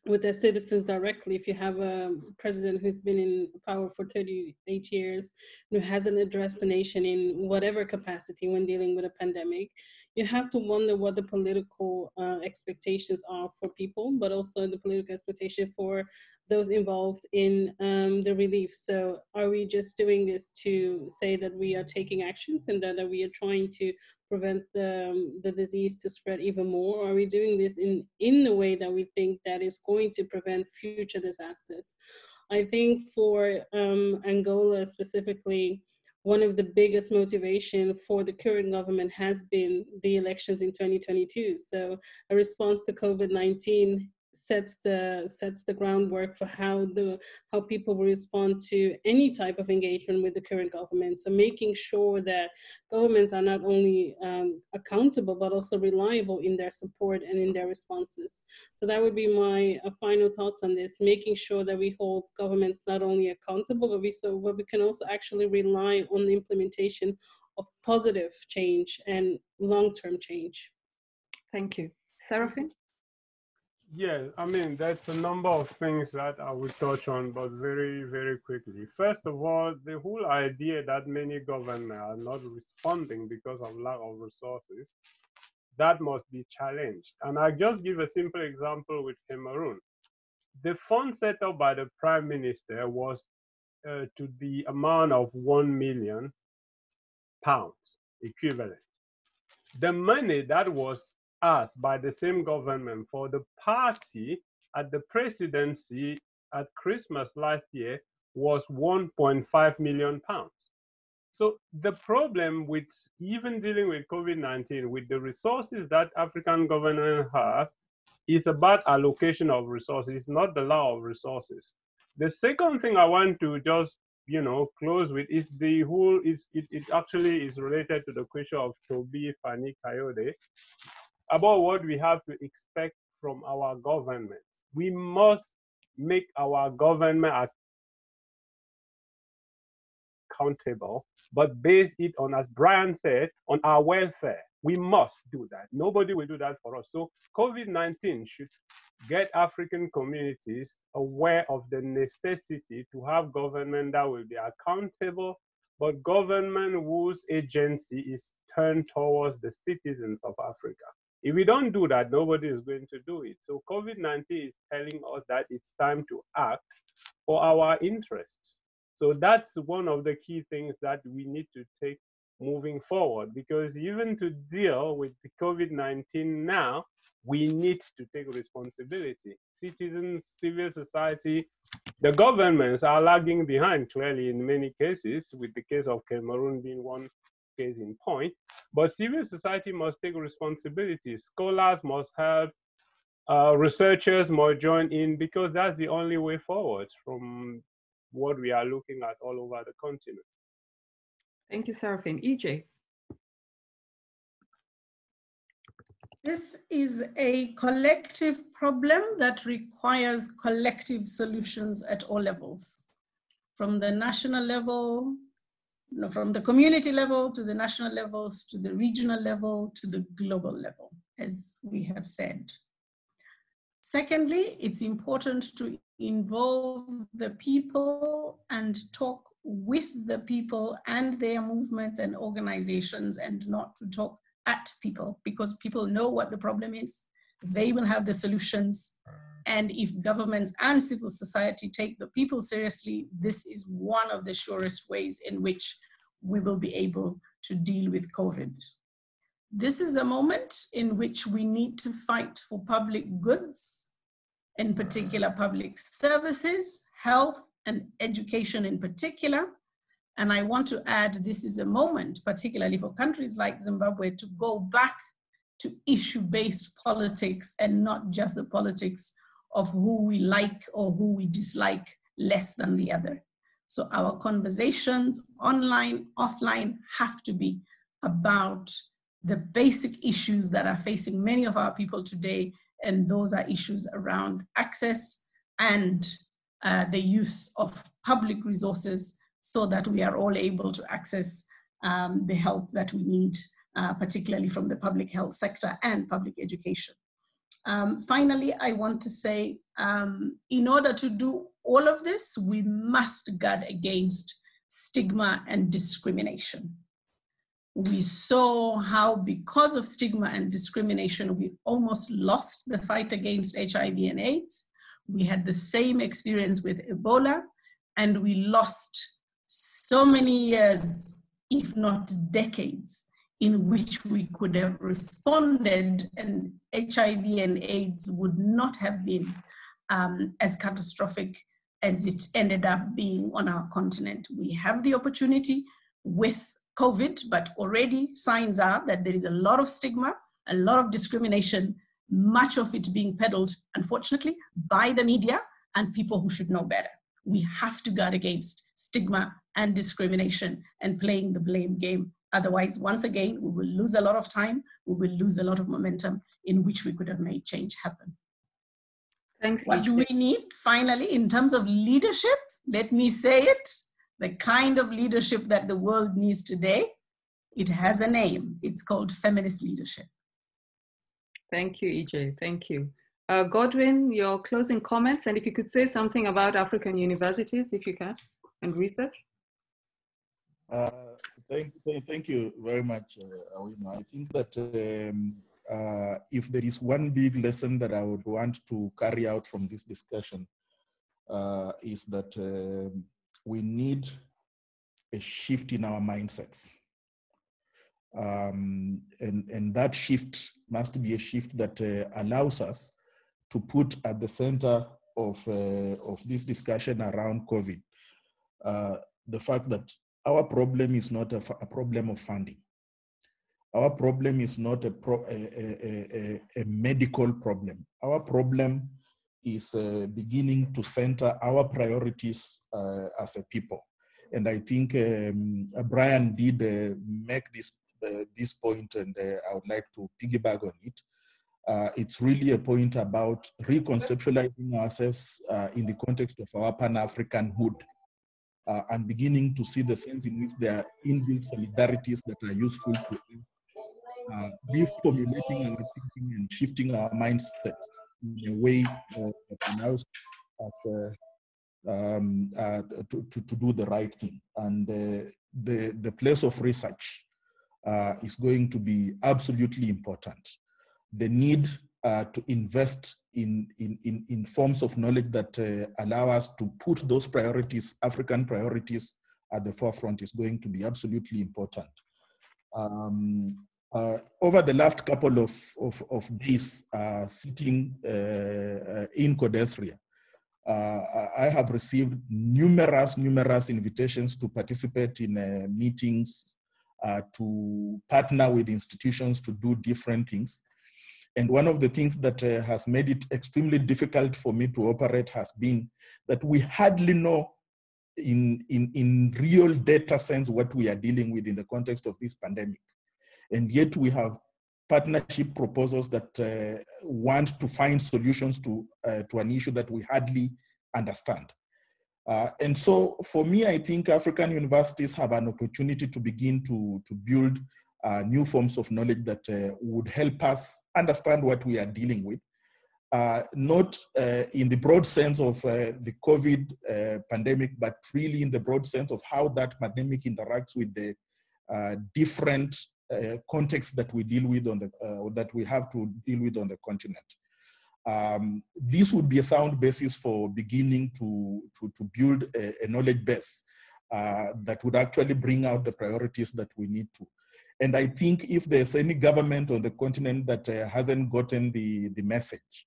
with their citizens directly. If you have a president who's been in power for 38 years, who hasn't addressed the nation in whatever capacity when dealing with a pandemic, you have to wonder what the political uh, expectations are for people, but also the political expectation for those involved in um, the relief. So, are we just doing this to say that we are taking actions and that we are trying to prevent the, um, the disease to spread even more? Or are we doing this in, in a way that we think that is going to prevent future disasters? I think for um, Angola specifically, one of the biggest motivation for the current government has been the elections in 2022. So a response to COVID-19 sets the sets the groundwork for how the how people will respond to any type of engagement with the current government. So making sure that governments are not only um, accountable but also reliable in their support and in their responses. So that would be my uh, final thoughts on this: making sure that we hold governments not only accountable, but we so but we can also actually rely on the implementation of positive change and long-term change. Thank you. Seraphin? Yeah, I mean, that's a number of things that I will touch on, but very, very quickly. First of all, the whole idea that many governments are not responding because of lack of resources, that must be challenged. And I'll just give a simple example with Cameroon. The fund set up by the prime minister was uh, to the amount of 1 million pounds equivalent. The money that was asked by the same government for the party at the presidency at Christmas last year was 1.5 million pounds. So the problem with even dealing with COVID-19 with the resources that African governments have is about allocation of resources, not the law of resources. The second thing I want to just you know close with is the whole is it, it actually is related to the question of Toby Fani Kayode about what we have to expect from our government. We must make our government accountable, but base it on, as Brian said, on our welfare. We must do that. Nobody will do that for us. So COVID 19 should get African communities aware of the necessity to have government that will be accountable, but government whose agency is turned towards the citizens of Africa. If we don't do that, nobody is going to do it. So COVID 19 is telling us that it's time to act for our interests. So that's one of the key things that we need to take moving forward because even to deal with COVID 19 now, we need to take responsibility. Citizens, civil society, the governments are lagging behind clearly in many cases, with the case of Cameroon being one case in point. But civil society must take responsibility. Scholars must help. Uh, researchers must join in because that's the only way forward from what we are looking at all over the continent. Thank you, Seraphin. EJ. This is a collective problem that requires collective solutions at all levels, from the national level you know, from the community level to the national levels to the regional level to the global level, as we have said. Secondly, it's important to involve the people and talk with the people and their movements and organizations and not to talk at people because people know what the problem is. They will have the solutions and if governments and civil society take the people seriously, this is one of the surest ways in which we will be able to deal with COVID. This is a moment in which we need to fight for public goods, in particular public services, health, and education in particular. And I want to add this is a moment, particularly for countries like Zimbabwe, to go back to issue based politics and not just the politics of who we like or who we dislike less than the other. So our conversations, online, offline, have to be about the basic issues that are facing many of our people today. And those are issues around access and uh, the use of public resources so that we are all able to access um, the help that we need, uh, particularly from the public health sector and public education. Um, finally, I want to say, um, in order to do all of this, we must guard against stigma and discrimination. We saw how, because of stigma and discrimination, we almost lost the fight against HIV and AIDS. We had the same experience with Ebola, and we lost so many years, if not decades, in which we could have responded and HIV and AIDS would not have been um, as catastrophic as it ended up being on our continent. We have the opportunity with COVID, but already signs are that there is a lot of stigma, a lot of discrimination much of it being peddled, unfortunately, by the media and people who should know better. We have to guard against stigma and discrimination and playing the blame game. Otherwise, once again, we will lose a lot of time, we will lose a lot of momentum in which we could have made change happen. Thanks. What do we need finally in terms of leadership? Let me say it the kind of leadership that the world needs today. It has a name. It's called feminist leadership. Thank you, EJ. Thank you. Uh, Godwin, your closing comments, and if you could say something about African universities, if you can, and research. Uh, thank, thank you very much, uh, Awino. I think that um, uh, if there is one big lesson that I would want to carry out from this discussion, uh, is that um, we need a shift in our mindsets. Um, and, and that shift must be a shift that uh, allows us to put at the center of, uh, of this discussion around COVID uh, the fact that our problem is not a, problem of funding. Our problem is not a, pro, a, a, medical problem. Our problem is uh, beginning to center our priorities uh, as a people. And I think um, Brian did uh, make this uh, this point, and uh, I would like to piggyback on it. Uh, it's really a point about reconceptualizing ourselves in the context of our Pan-Africanhood and beginning to see the sense in which there are inbuilt solidarities that are useful to uh, reformulating our thinking and shifting our mindset in a way uh, that allows uh, um, uh, to, to, to, do the right thing. And uh, the, the place of research uh, is going to be absolutely important. The need uh, to invest in, in, in, in, forms of knowledge that uh, allow us to put those priorities, African priorities, at the forefront is going to be absolutely important. Um, uh, over the last couple of, of, of days uh, sitting uh, in CODESRIA, I have received numerous, numerous invitations to participate in meetings to partner with institutions to do different things. And one of the things that uh, has made it extremely difficult for me to operate has been that we hardly know in, in, in real data sense what we are dealing with in the context of this pandemic. And yet we have partnership proposals that uh, want to find solutions to, uh, to an issue that we hardly understand. Uh, and so for me, I think African universities have an opportunity to begin to, to build uh, new forms of knowledge that uh, would help us understand what we are dealing with. Uh, not uh, in the broad sense of uh, the COVID pandemic, but really in the broad sense of how that pandemic interacts with the different contexts that we deal with on the, that we have to deal with on the continent um, this would be a sound basis for beginning to, to, to build a, a, knowledge base uh, that would actually bring out the priorities that we need to. And I think if there's any government on the continent that uh, hasn't gotten the, the message,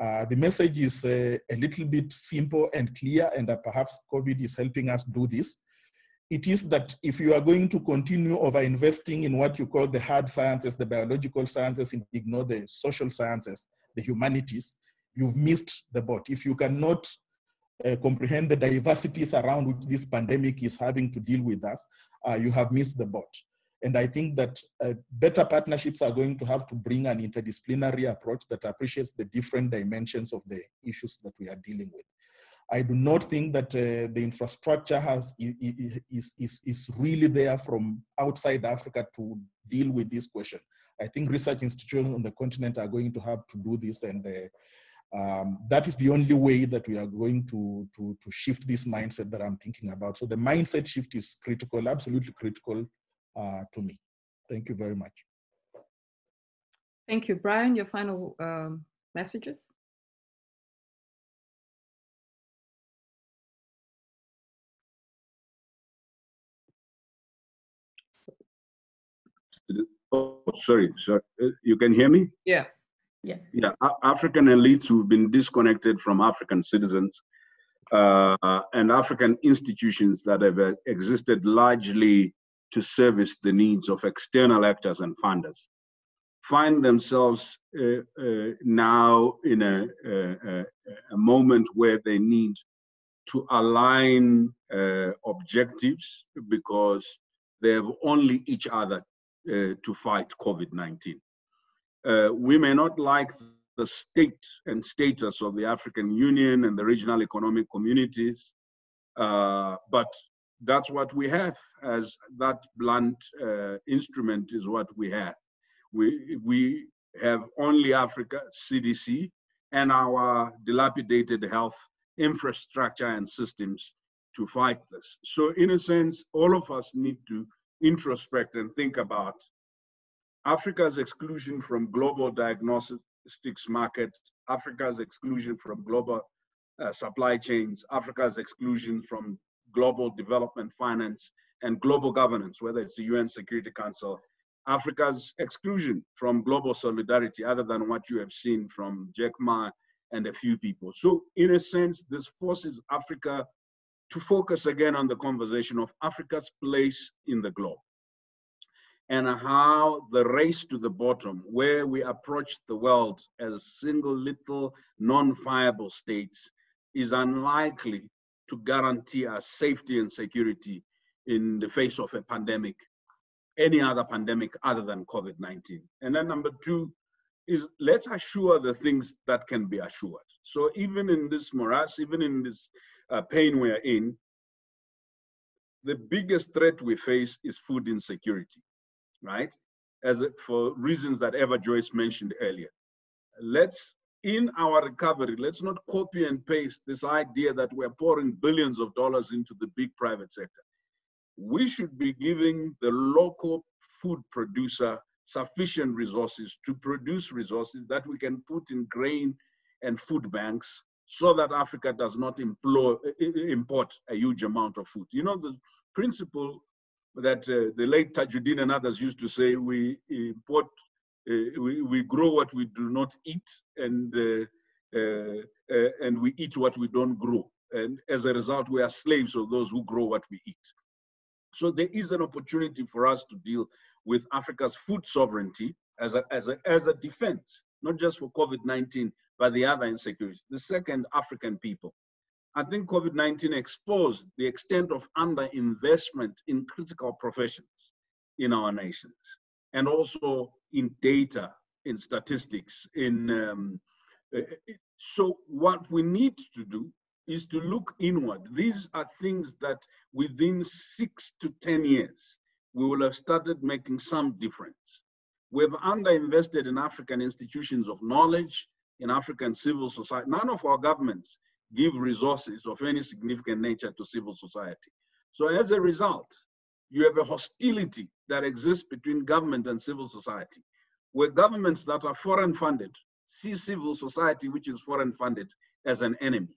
uh, the message is uh, a little bit simple and clear, and perhaps COVID is helping us do this. It is that if you are going to continue over investing in what you call the hard sciences, the biological sciences, and ignore the social sciences, the humanities, you've missed the boat. If you cannot uh, comprehend the diversities around which this pandemic is having to deal with us, uh, you have missed the boat. And I think that uh, better partnerships are going to have to bring an interdisciplinary approach that appreciates the different dimensions of the issues that we are dealing with. I do not think that uh, the infrastructure has is, is, is really there from outside Africa to deal with this question. I think research institutions on the continent are going to have to do this and uh, um, that is the only way that we are going to, to, to shift this mindset that I'm thinking about. So the mindset shift is critical, absolutely critical uh, to me. Thank you very much. Thank you. Brian, your final um, messages? Oh, sorry, sorry. Uh, you can hear me? Yeah. Yeah. Yeah. African elites who've been disconnected from African citizens uh, and African institutions that have uh, existed largely to service the needs of external actors and funders find themselves uh, uh, now in a, a, moment where they need to align uh, objectives because they have only each other uh, to fight COVID-19. Uh, we may not like the state and status of the African Union and the regional economic communities, uh, but that's what we have as that blunt instrument is what we have. We, we have only Africa, CDC, and our dilapidated health infrastructure and systems to fight this. So in a sense, all of us need to introspect and think about Africa's exclusion from global diagnostics market, Africa's exclusion from global uh, supply chains, Africa's exclusion from global development finance and global governance, whether it's the UN Security Council Africa's exclusion from global solidarity, other than what you have seen from Jack Ma and a few people. So, in a sense, this forces Africa to focus again on the conversation of Africa's place in the globe and how the race to the bottom, where we approach the world as single little non-viable states, is unlikely to guarantee our safety and security in the face of a pandemic any other pandemic other than COVID-19. And then number two is let's assure the things that can be assured. So even in this morass, even in this uh, pain we're in, the biggest threat we face is food insecurity, right? As for reasons that Everjoice mentioned earlier. Let's in our recovery, let's not copy and paste this idea that we're pouring billions of dollars into the big private sector we should be giving the local food producer sufficient resources to produce resources that we can put in grain and food banks so that Africa does not implore, import a huge amount of food. You know, the principle that uh, the late Tajudeen and others used to say, we import, we, we grow what we do not eat and, uh, uh, uh and we eat what we don't grow. And as a result, we are slaves of those who grow what we eat. So there is an opportunity for us to deal with Africa's food sovereignty as a, as a, as a defense, not just for COVID-19, but the other insecurities. The second, African people. I think COVID-19 exposed the extent of underinvestment in critical professions in our nations, and also in data, in statistics, in um, uh, so what we need to do is to look inward. These are things that within six to 10 years, we will have started making some difference. We've underinvested in African institutions of knowledge, in African civil society. None of our governments give resources of any significant nature to civil society. So as a result, you have a hostility that exists between government and civil society, where governments that are foreign funded see civil society, which is foreign funded, as an enemy.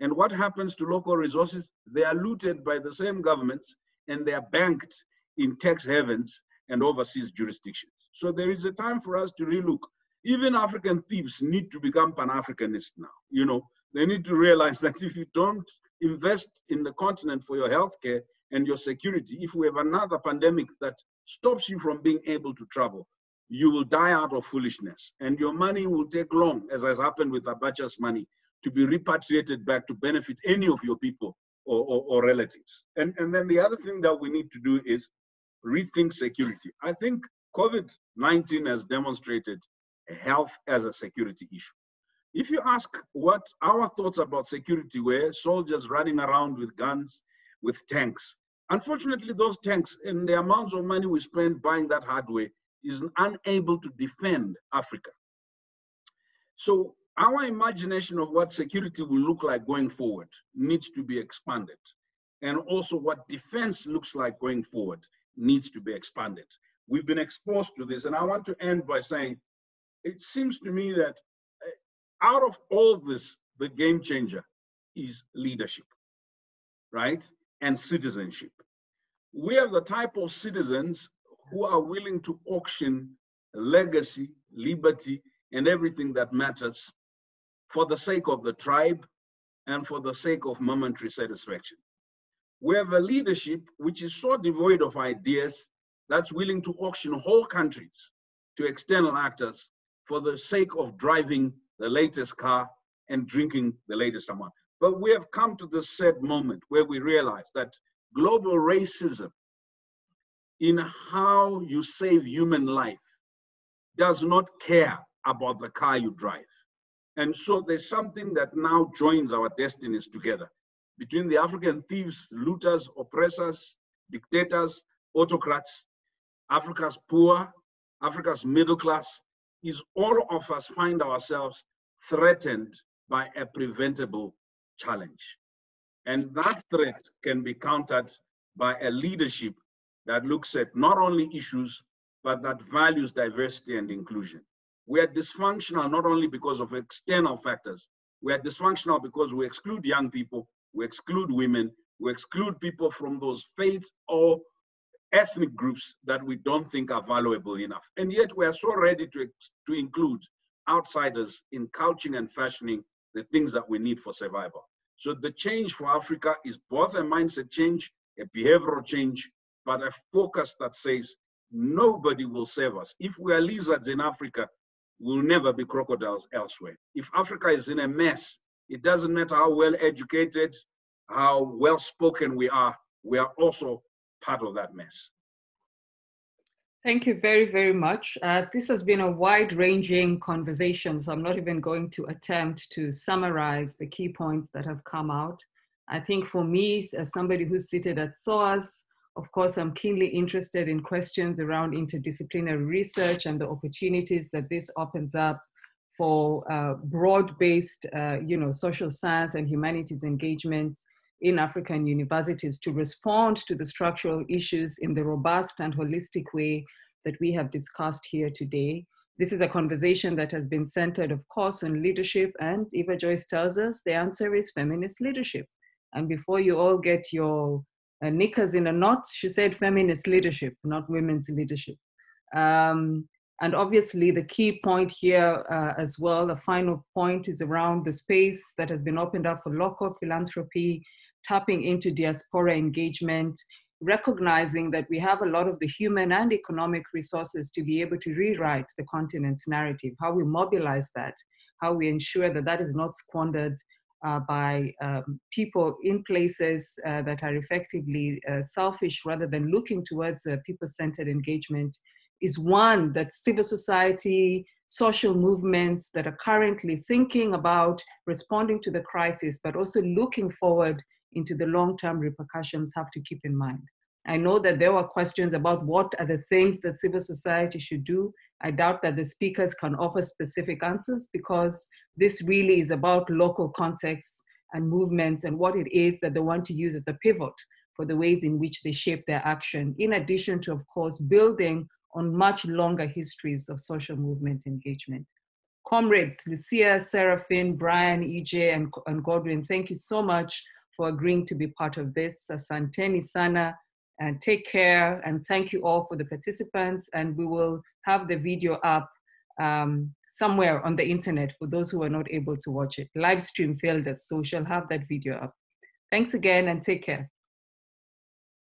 And what happens to local resources? They are looted by the same governments and they are banked in tax havens and overseas jurisdictions. So there is a time for us to relook. Even African thieves need to become Pan-Africanists now. You know, they need to realize that if you don't invest in the continent for your healthcare and your security, if we have another pandemic that stops you from being able to travel, you will die out of foolishness. And your money will take long, as has happened with Abacha's money to be repatriated back to benefit any of your people or, or, or relatives. And, and then the other thing that we need to do is rethink security. I think COVID-19 has demonstrated health as a security issue. If you ask what our thoughts about security were, soldiers running around with guns, with tanks. Unfortunately, those tanks and the amounts of money we spend buying that hardware is unable to defend Africa. So our imagination of what security will look like going forward needs to be expanded. And also what defense looks like going forward needs to be expanded. We've been exposed to this. And I want to end by saying, it seems to me that eh, out of all this, the game changer is leadership, right? And citizenship. We are the type of citizens who are willing to auction legacy, liberty, and everything that matters for the sake of the tribe and for the sake of momentary satisfaction. We have a leadership which is so devoid of ideas that's willing to auction whole countries to external actors for the sake of driving the latest car and drinking the latest amount. But we have come to this sad moment where we realize that global racism in how you save human life does not care about the car you drive. And so there's something that now joins our destinies together between the African thieves, looters, oppressors, dictators, autocrats, Africa's poor, Africa's middle class, is all of us find ourselves threatened by a preventable challenge. And that threat can be countered by a leadership that looks at not only issues, but that values diversity and inclusion. We are dysfunctional not only because of external factors, we are dysfunctional because we exclude young people, we exclude women, we exclude people from those faiths or ethnic groups that we don't think are valuable enough. And yet we are so ready to, to include outsiders in couching and fashioning the things that we need for survival. So the change for Africa is both a mindset change, a behavioral change, but a focus that says nobody will save us. If we are lizards in Africa, we'll never be crocodiles elsewhere. If Africa is in a mess, it doesn't matter how well educated, how well spoken we are, we are also part of that mess. Thank you very, very much. Uh, this has been a wide ranging conversation, so I'm not even going to attempt to summarize the key points that have come out. I think for me, as somebody who's seated at SOAS, of course, I'm keenly interested in questions around interdisciplinary research and the opportunities that this opens up for uh, broad-based, uh, you know, social science and humanities engagement in African universities to respond to the structural issues in the robust and holistic way that we have discussed here today. This is a conversation that has been centered, of course, on leadership, and Everjoice tells us the answer is feminist leadership. And before you all get your uh, knickers in a knot, she said feminist leadership, not women's leadership. Um, and obviously, the key point here uh, as well, the final point is around the space that has been opened up for local philanthropy, tapping into diaspora engagement, recognizing that we have a lot of the human and economic resources to be able to rewrite the continent's narrative, how we mobilize that, how we ensure that that is not squandered uh, by um, people in places uh, that are effectively uh, selfish rather than looking towards people-centered engagement is one that civil society, social movements that are currently thinking about responding to the crisis, but also looking forward into the long-term repercussions have to keep in mind. I know that there were questions about what are the things that civil society should do. I doubt that the speakers can offer specific answers because this really is about local contexts and movements and what it is that they want to use as a pivot for the ways in which they shape their action, in addition to, of course, building on much longer histories of social movement engagement. Comrades, Lucia, Seraphin, Brian, EJ, and, and Godwin, thank you so much for agreeing to be part of this. Asanteni sana, and take care, and thank you all for the participants, and we will have the video up um, somewhere on the internet for those who are not able to watch it. Live stream failed us, so we shall have that video up. Thanks again and take care.